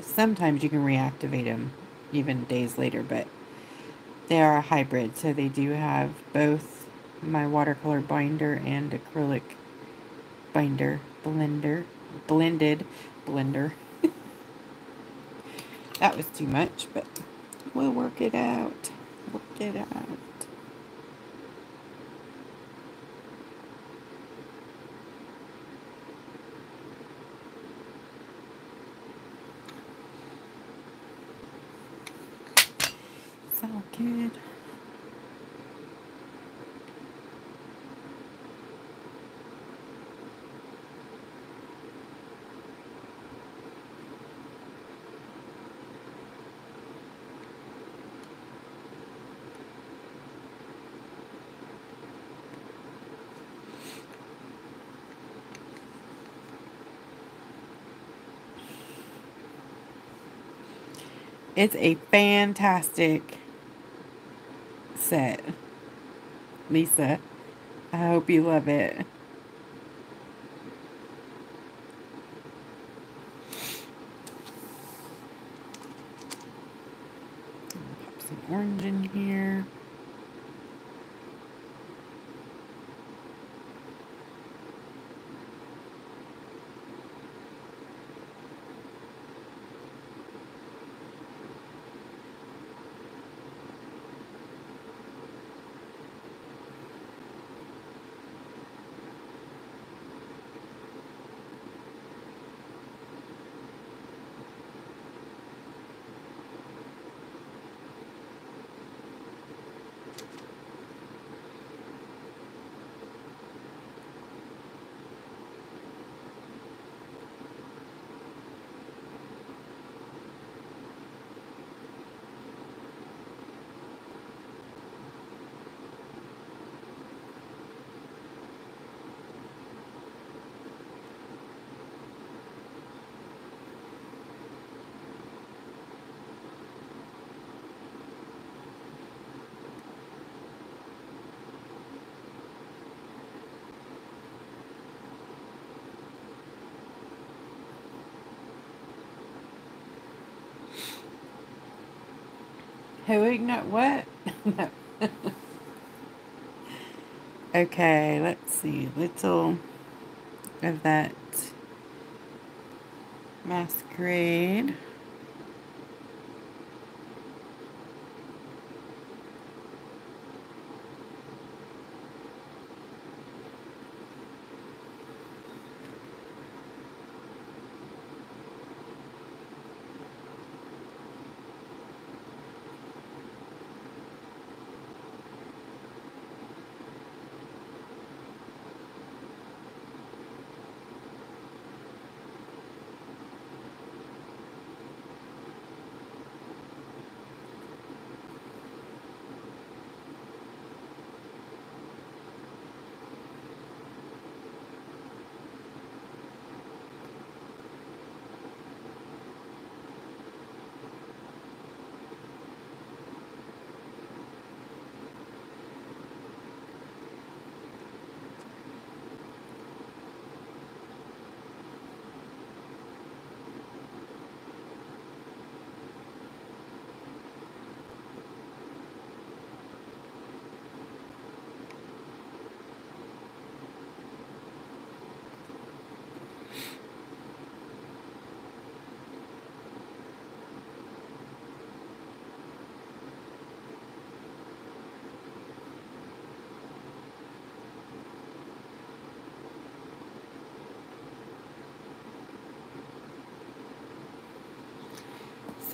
Sometimes you can reactivate them even days later, but they are a hybrid, so they do have both my watercolor binder and acrylic binder blender blended blender. that was too much, but we'll work it out. Work it out. It's all good. It's a fantastic set. Lisa, I hope you love it. Pop some orange in here. Who ignite what? okay, let's see. Little of that masquerade.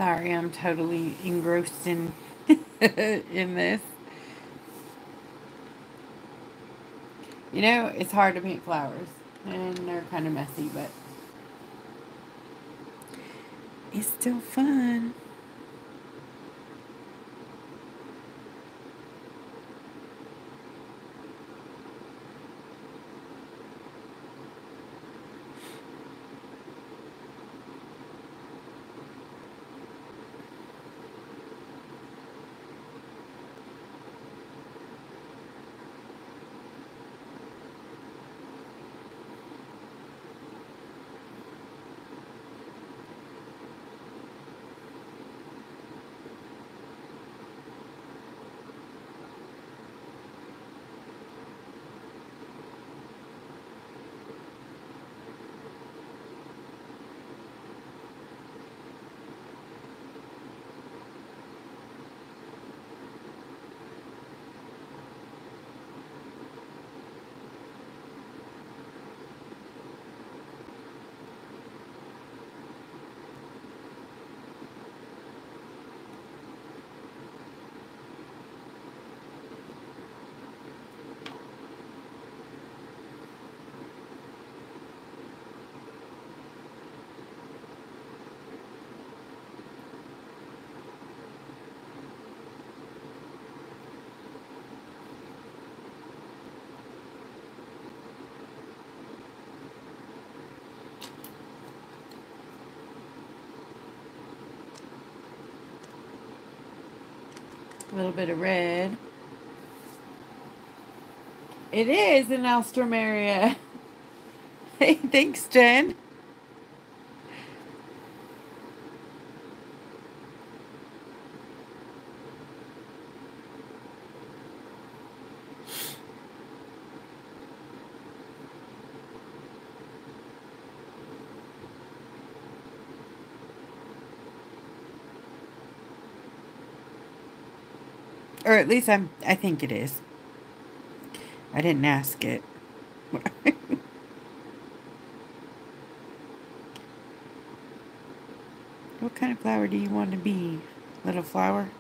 Sorry, I'm totally engrossed in in this. You know, it's hard to paint flowers, and they're kind of messy, but it's still fun. A little bit of red. It is an Alstroemeria. Hey, thanks, Jen. At least I'm I think it is. I didn't ask it. what kind of flower do you want to be? Little flower?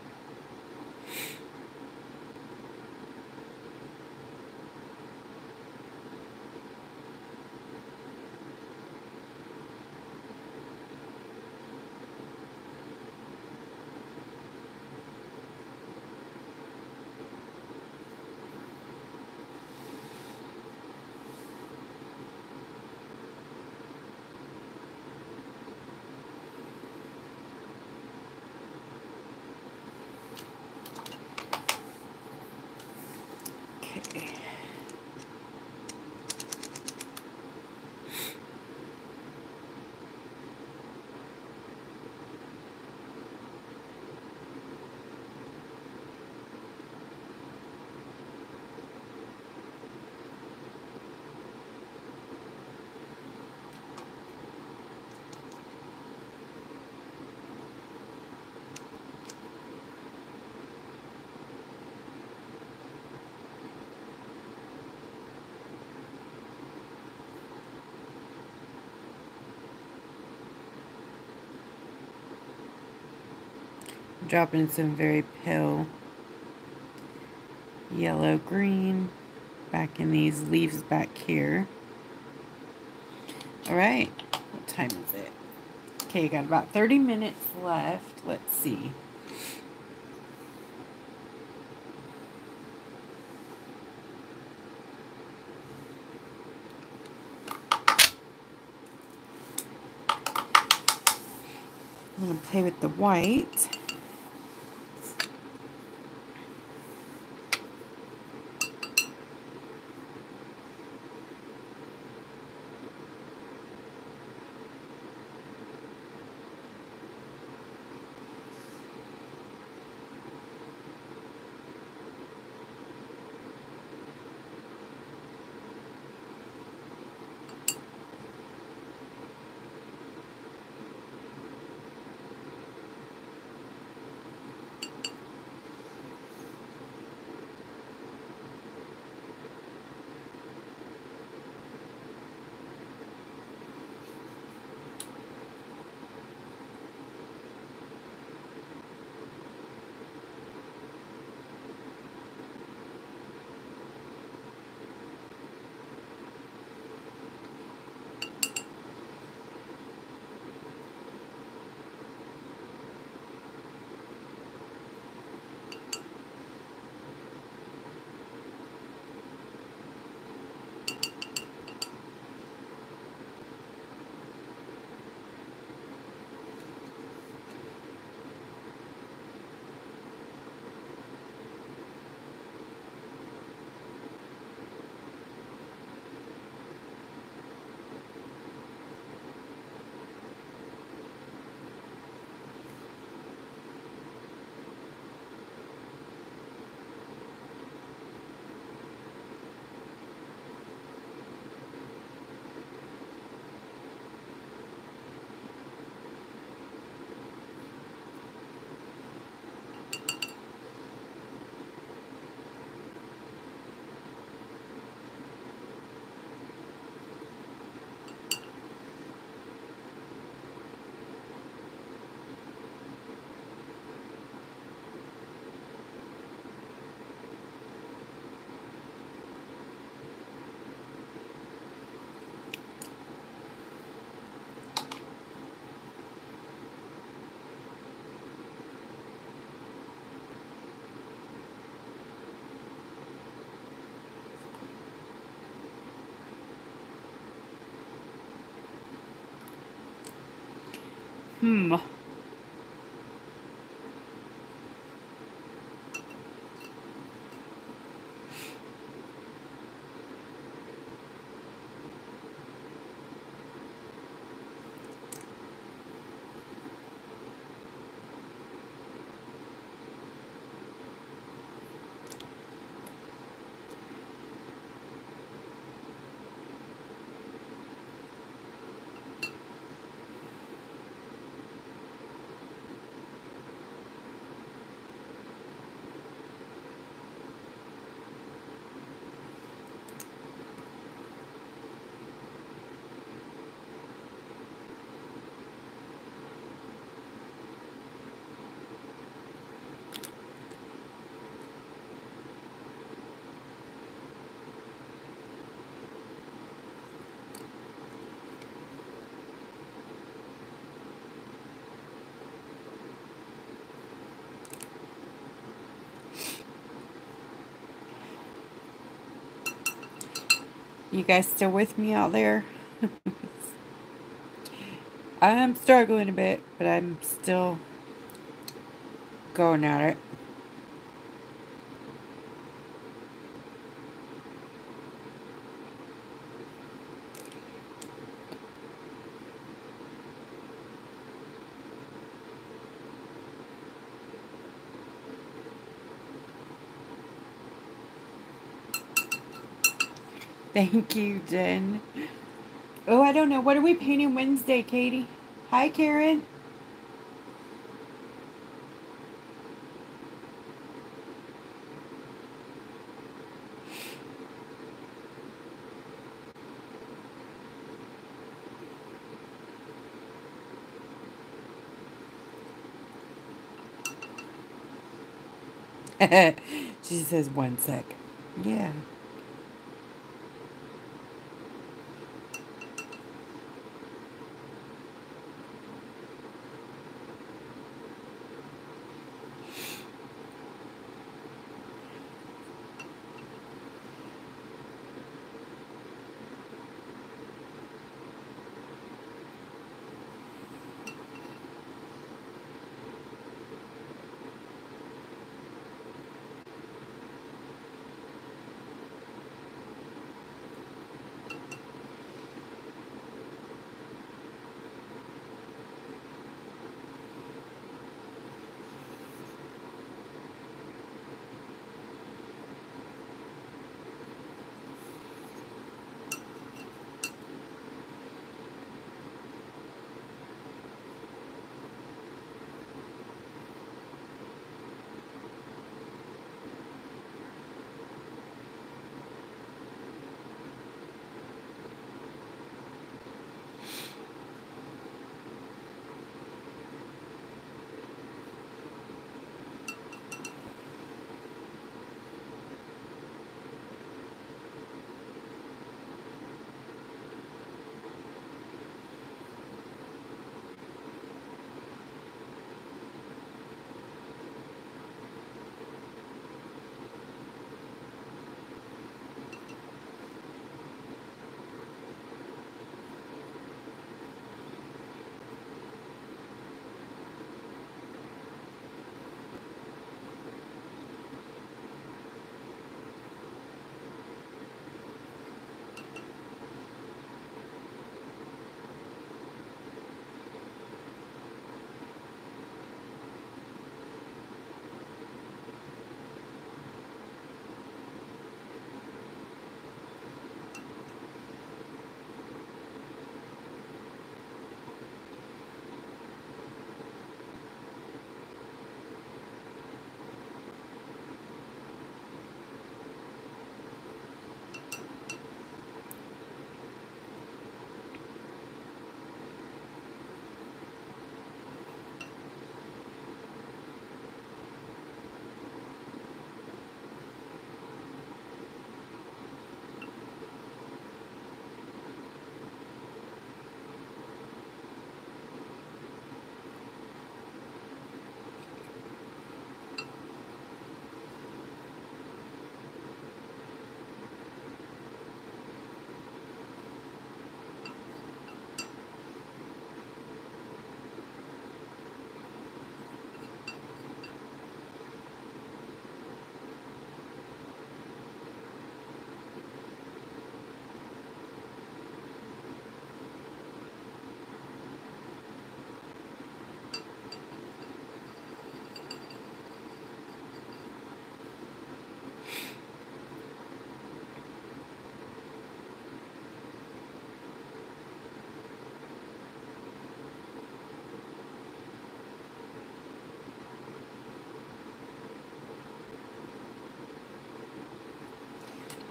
Dropping some very pale yellow green back in these leaves back here. All right, what time is it? Okay, got about 30 minutes left. Let's see. I'm going to play with the white. Hmm. You guys still with me out there? I'm struggling a bit, but I'm still going at it. Thank you, Jen. Oh, I don't know. What are we painting Wednesday, Katie? Hi, Karen. she says one sec. Yeah.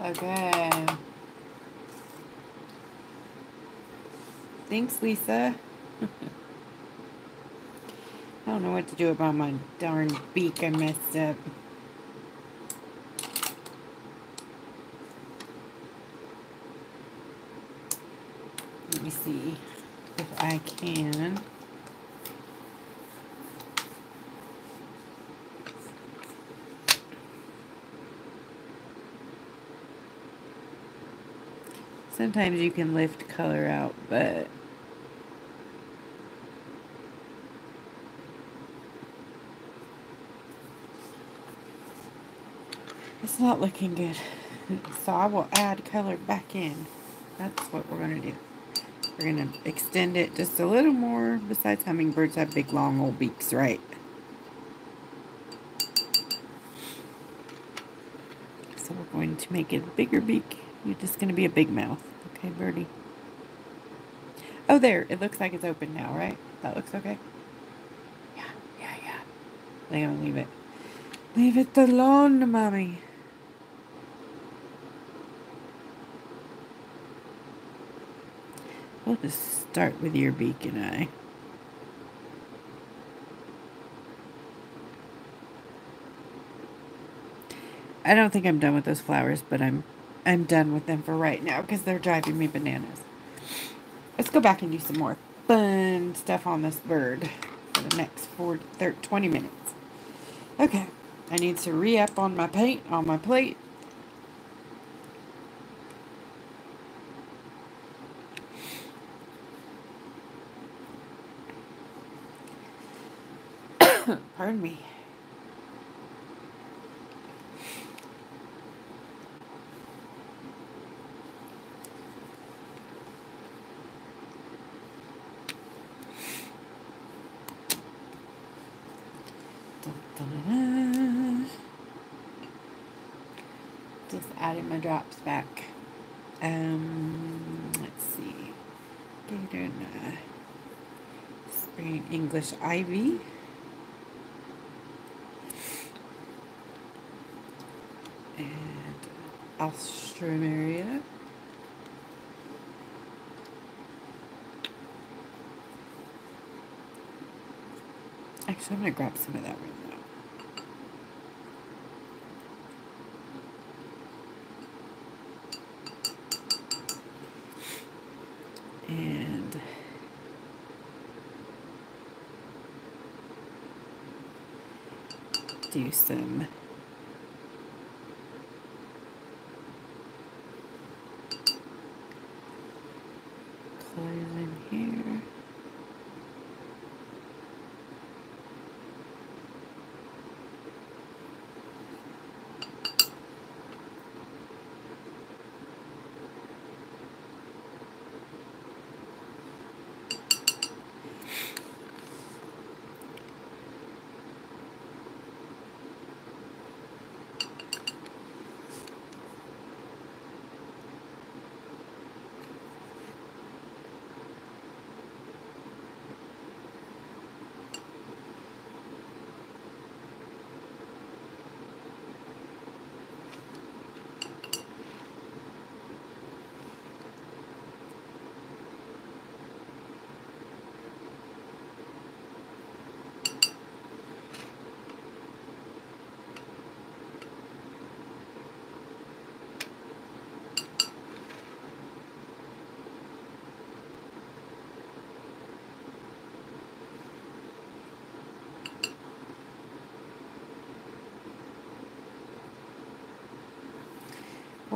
Okay. Thanks, Lisa. I don't know what to do about my darn beak I messed up. Let me see if I can. Sometimes you can lift color out, but it's not looking good. So I will add color back in. That's what we're going to do. We're going to extend it just a little more. Besides, hummingbirds have big, long, old beaks, right? So we're going to make it a bigger beak. You're just going to be a big mouth. Okay, birdie. Oh, there. It looks like it's open now, right? That looks okay? Yeah, yeah, yeah. I'm going to leave it. Leave it alone, Mommy. We'll just start with your beak and eye. I don't think I'm done with those flowers, but I'm I'm done with them for right now because they're driving me bananas. Let's go back and do some more fun stuff on this bird for the next four, 30, 20 minutes. Okay, I need to re-up on my paint on my plate Pardon me. Just adding my drops back. Um, let's see. Gator, uh, spring English and Alstroemeria. Actually, I'm going to grab some of that right now. And do some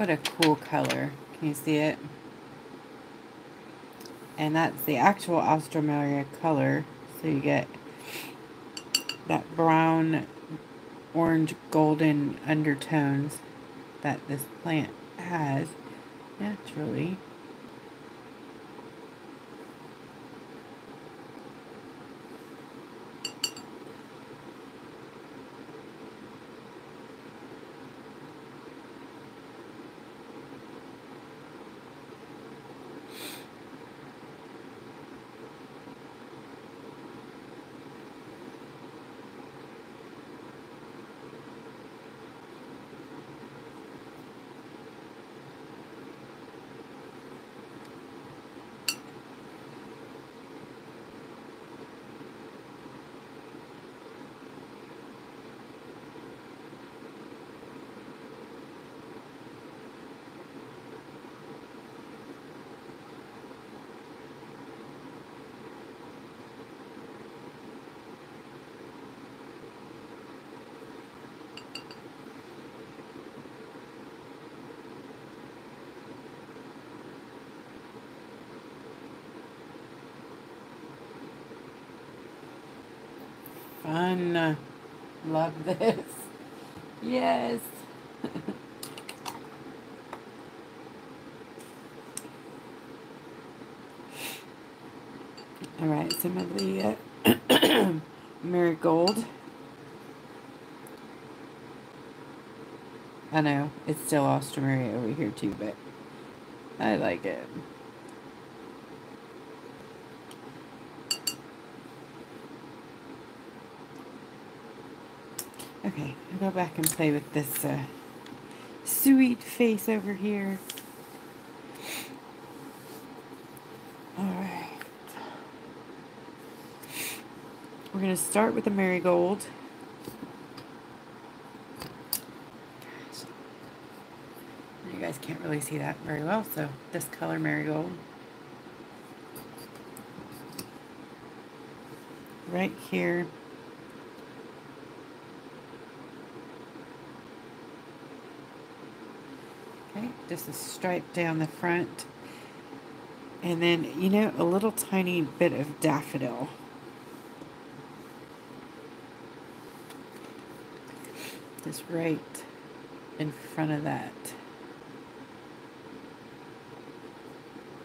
What a cool color. Can you see it? And that's the actual Alstroemeria color. So you get that brown, orange, golden undertones that this plant has naturally. Fun. Love this. Yes. All right, some of the uh, marigold. I know, it's still Australian over here too, but I like it. Okay, I'll go back and play with this uh, sweet face over here. Alright. We're going to start with the marigold. You guys can't really see that very well, so this color marigold. Right here. Just a stripe down the front. And then, you know, a little tiny bit of daffodil. Just right in front of that.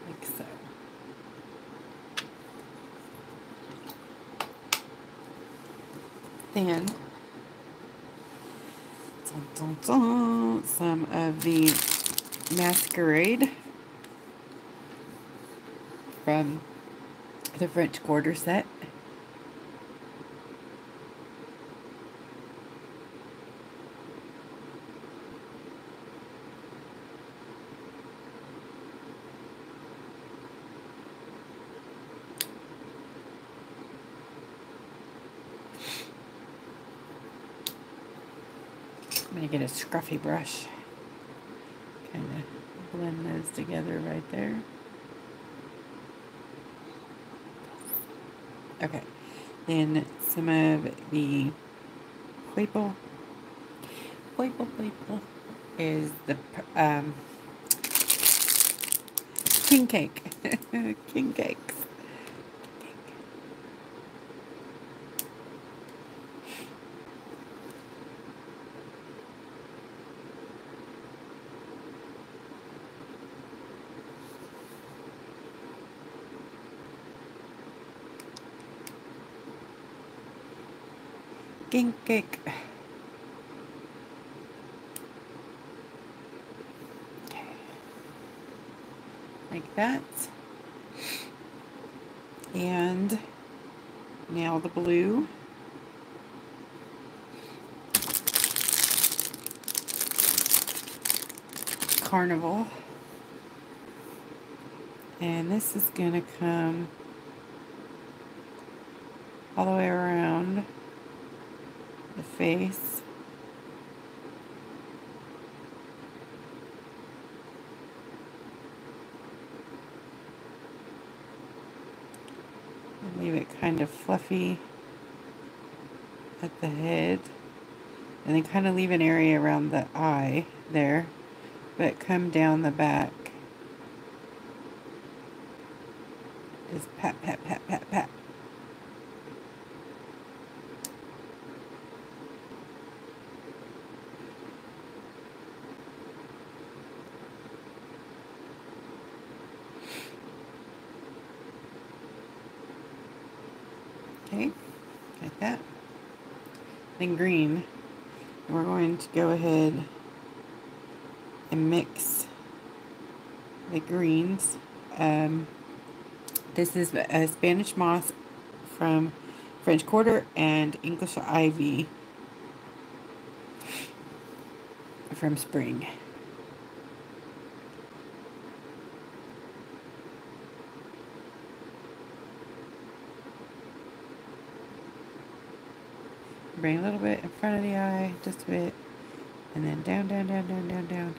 Like so. Then, dun, dun, dun, some of the Masquerade from the French Quarter set. I'm going to get a scruffy brush together right there. Okay, then some of the Playful, Playful, Playful is the um, king cake, king cakes. King cake. Like that. And now the blue. Carnival. And this is going to come all the way around face. leave it kind of fluffy at the head. And then kind of leave an area around the eye there. But come down the back. Just pat, pat. Okay, like that. Green. We're going to go ahead and mix the greens. Um, this is a Spanish moss from French Quarter and English Ivy from Spring. Bring a little bit in front of the eye, just a bit. And then down, down, down, down, down, down.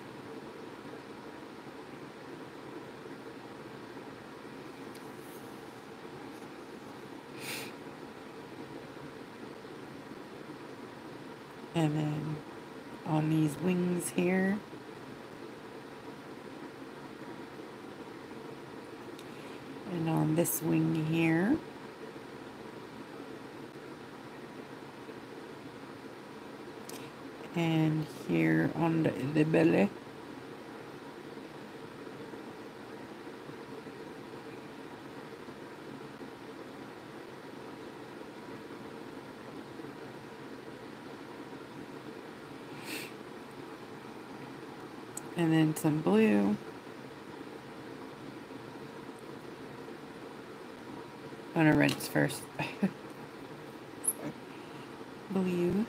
And then on these wings here. And on this wing here. And here on the, the belly. And then some blue. I'm to rinse first. blue.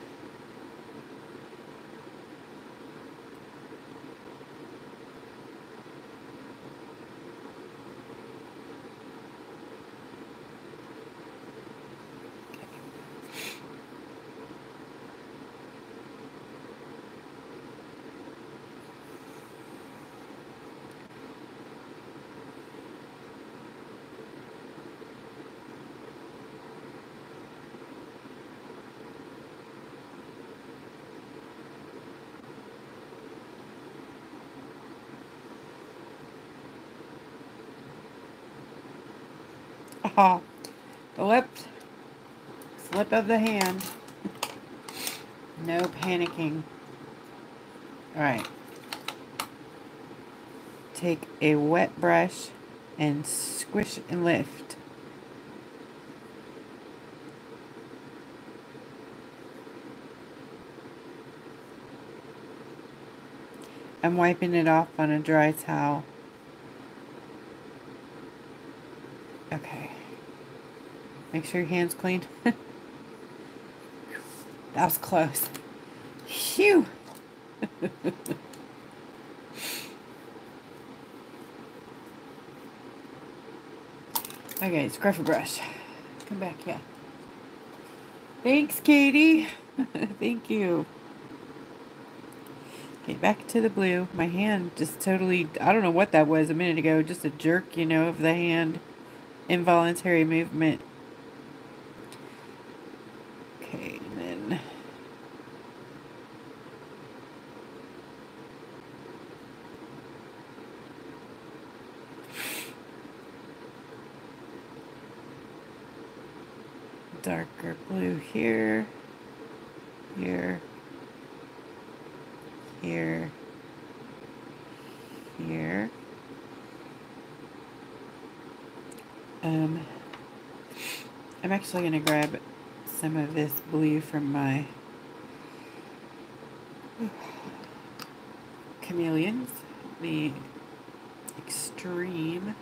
Oh, the lip, slip of the hand. No panicking. All right. Take a wet brush and squish and lift. I'm wiping it off on a dry towel. Okay. Make sure your hand's clean. that was close. Phew. okay, scruff a brush. Come back here. Thanks, Katie. Thank you. Okay, back to the blue. My hand just totally, I don't know what that was a minute ago. Just a jerk, you know, of the hand involuntary movement. Okay, and then darker blue here, here, here, here. Um, I'm actually going to grab some of this blue from my chameleons, the extreme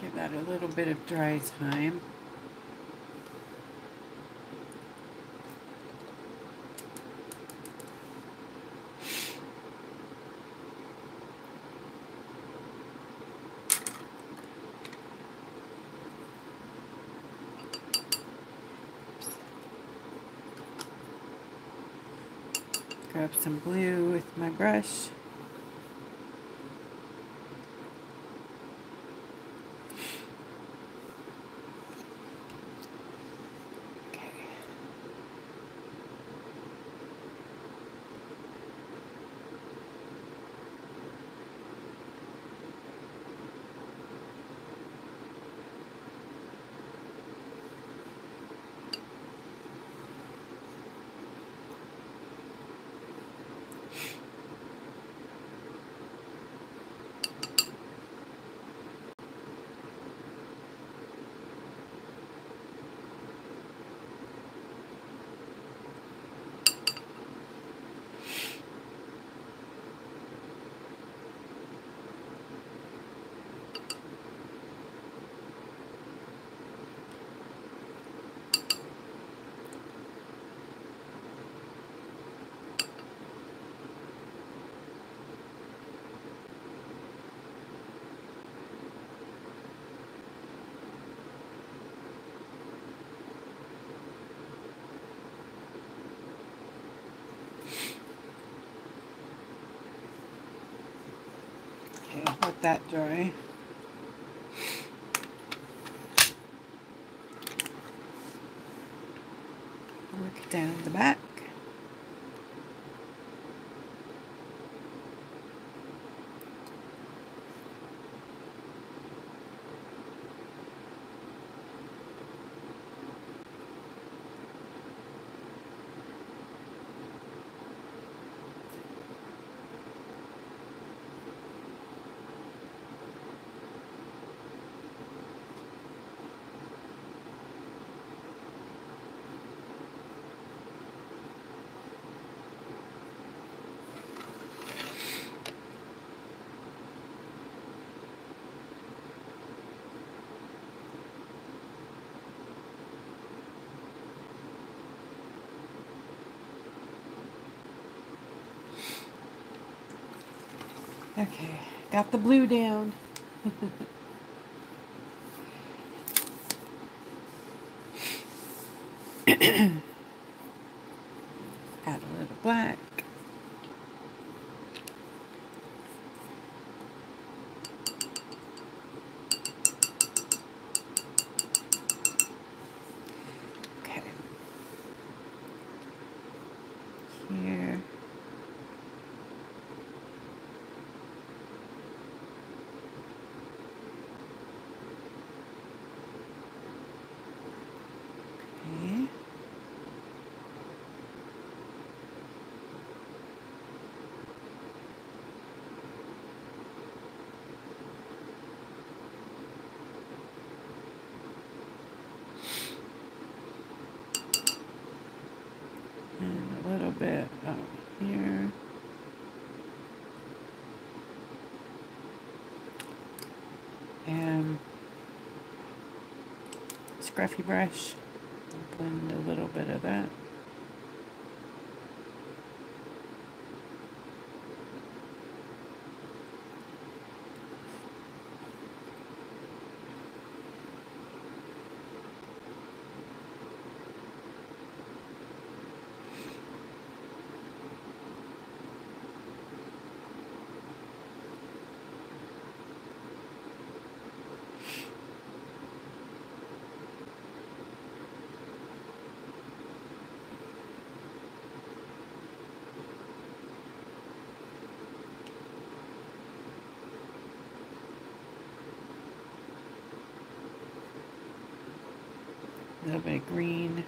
Give that a little bit of dry time. Grab some blue with my brush. That dry. Work down the back. Okay, got the blue down. Add a little black. Okay. Here. Okay. And a little bit out here. And scruffy brush. Blend a little bit of that. Little bit of green.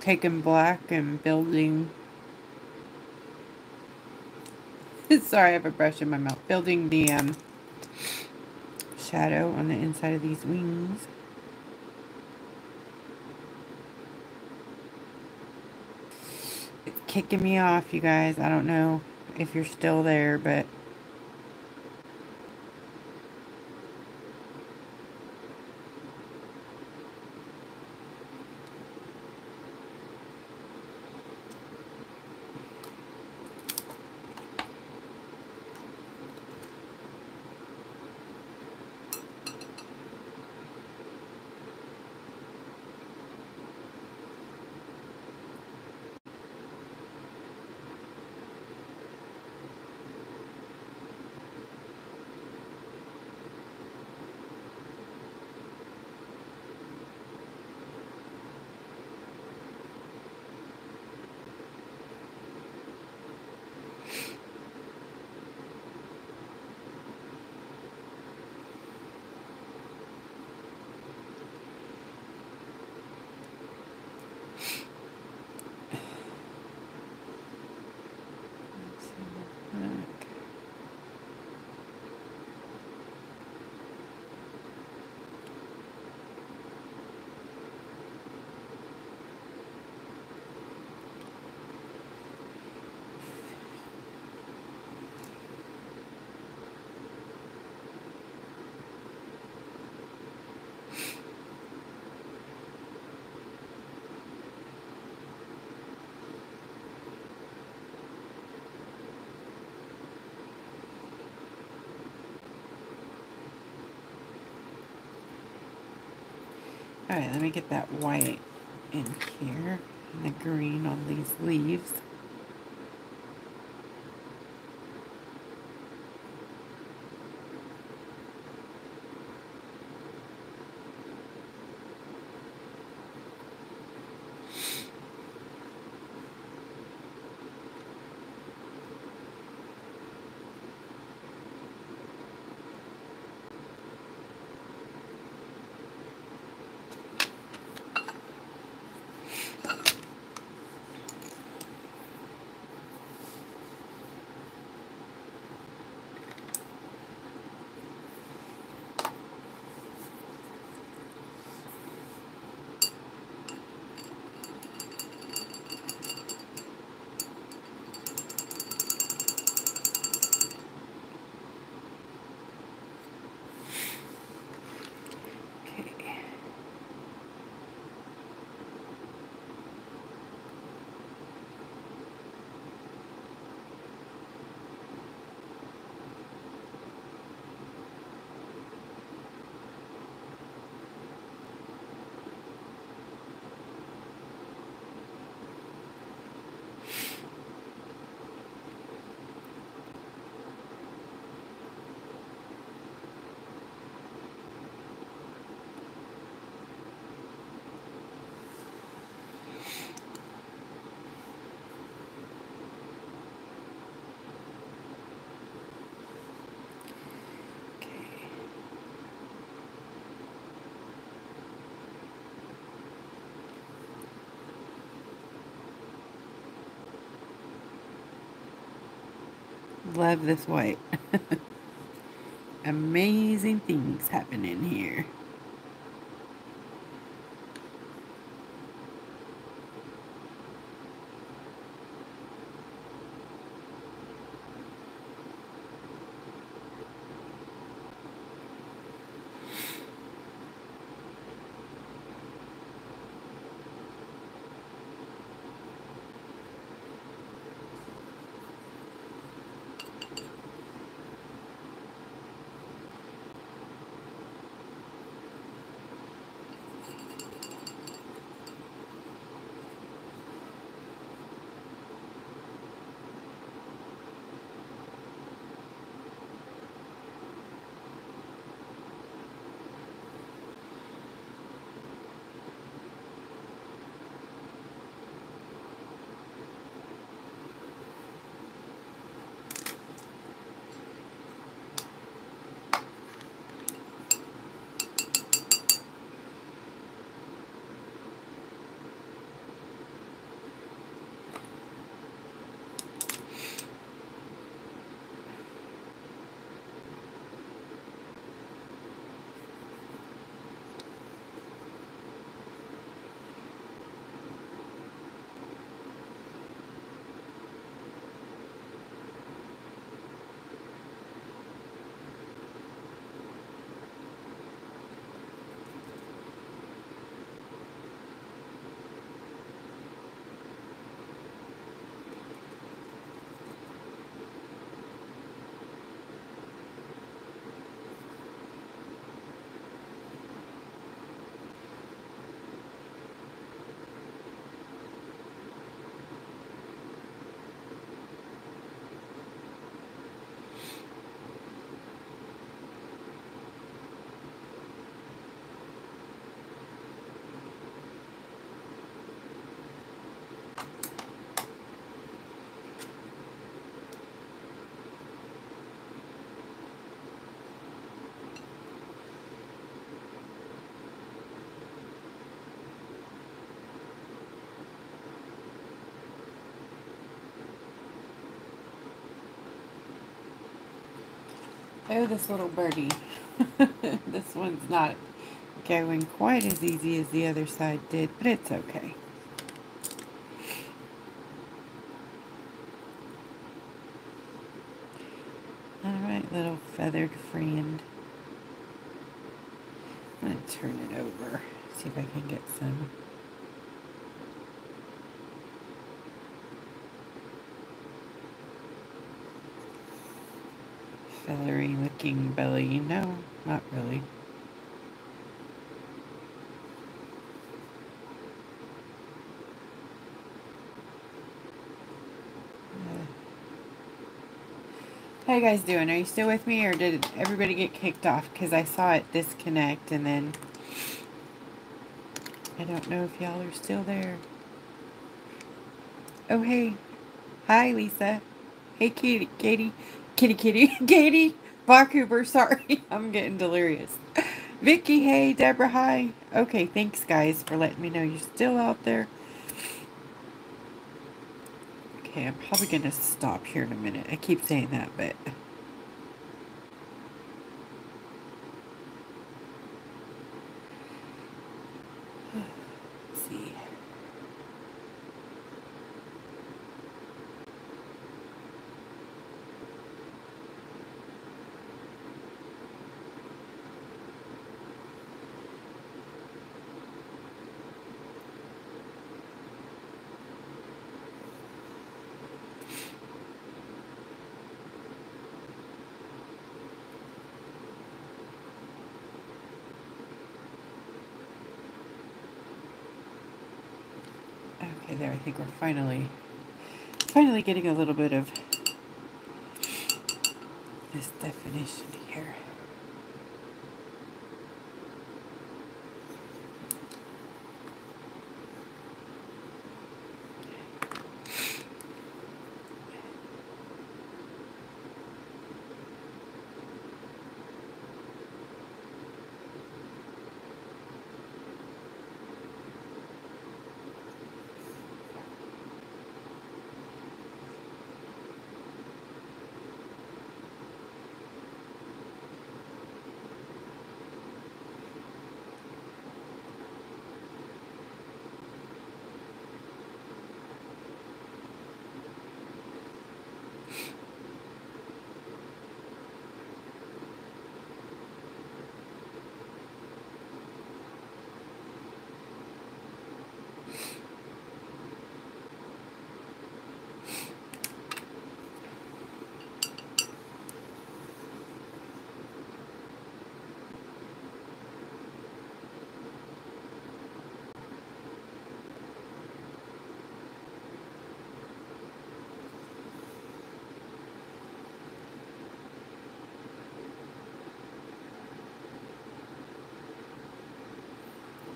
Taking black and building. Sorry, I have a brush in my mouth. Building the um, shadow on the inside of these wings. It's kicking me off, you guys. I don't know if you're still there, but Alright, let me get that white in here and the green on these leaves. Love this white. Amazing things happen in here. Oh, this little birdie. this one's not going quite as easy as the other side did, but it's okay. Alright, little feathered friend. I'm going to turn it over, see if I can get some. feathery belly. No, not really. How you guys doing? Are you still with me or did everybody get kicked off? Because I saw it disconnect and then I don't know if y'all are still there. Oh, hey. Hi, Lisa. Hey, Katie. Katie. Kitty Kitty. Katie. Barcooper. Sorry. I'm getting delirious. Vicky. Hey. Deborah. Hi. Okay. Thanks, guys, for letting me know you're still out there. Okay, I'm probably going to stop here in a minute. I keep saying that, but... there. I think we're finally, finally getting a little bit of this definition here.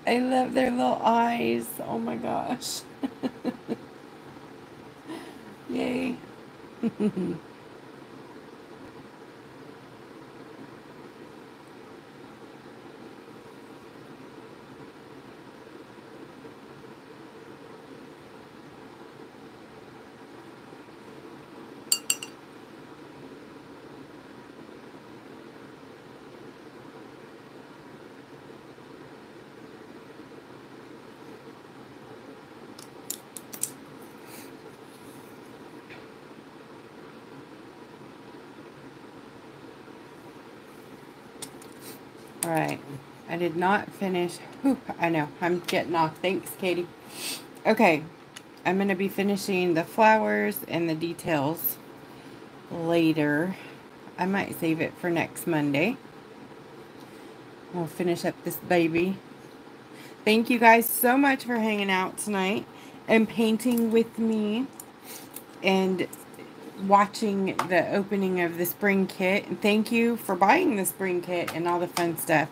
I love their little eyes. Oh my gosh. Yay. All right. I did not finish. Whew, I know. I'm getting off. Thanks, Katie. Okay. I'm going to be finishing the flowers and the details later. I might save it for next Monday. We'll finish up this baby. Thank you guys so much for hanging out tonight and painting with me. And watching the opening of the spring kit. And thank you for buying the spring kit and all the fun stuff.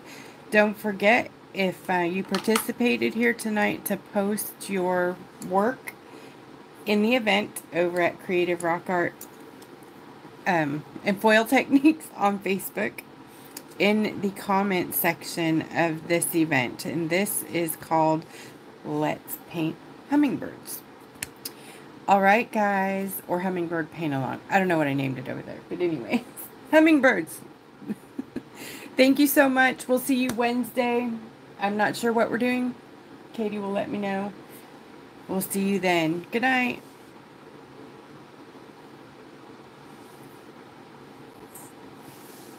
Don't forget, if uh, you participated here tonight, to post your work in the event over at Creative Rock Art um, and Foil Techniques on Facebook in the comment section of this event. And this is called Let's Paint Hummingbirds. All right, guys, or hummingbird paint along. I don't know what I named it over there, but anyways, hummingbirds. Thank you so much. We'll see you Wednesday. I'm not sure what we're doing. Katie will let me know. We'll see you then. Good night.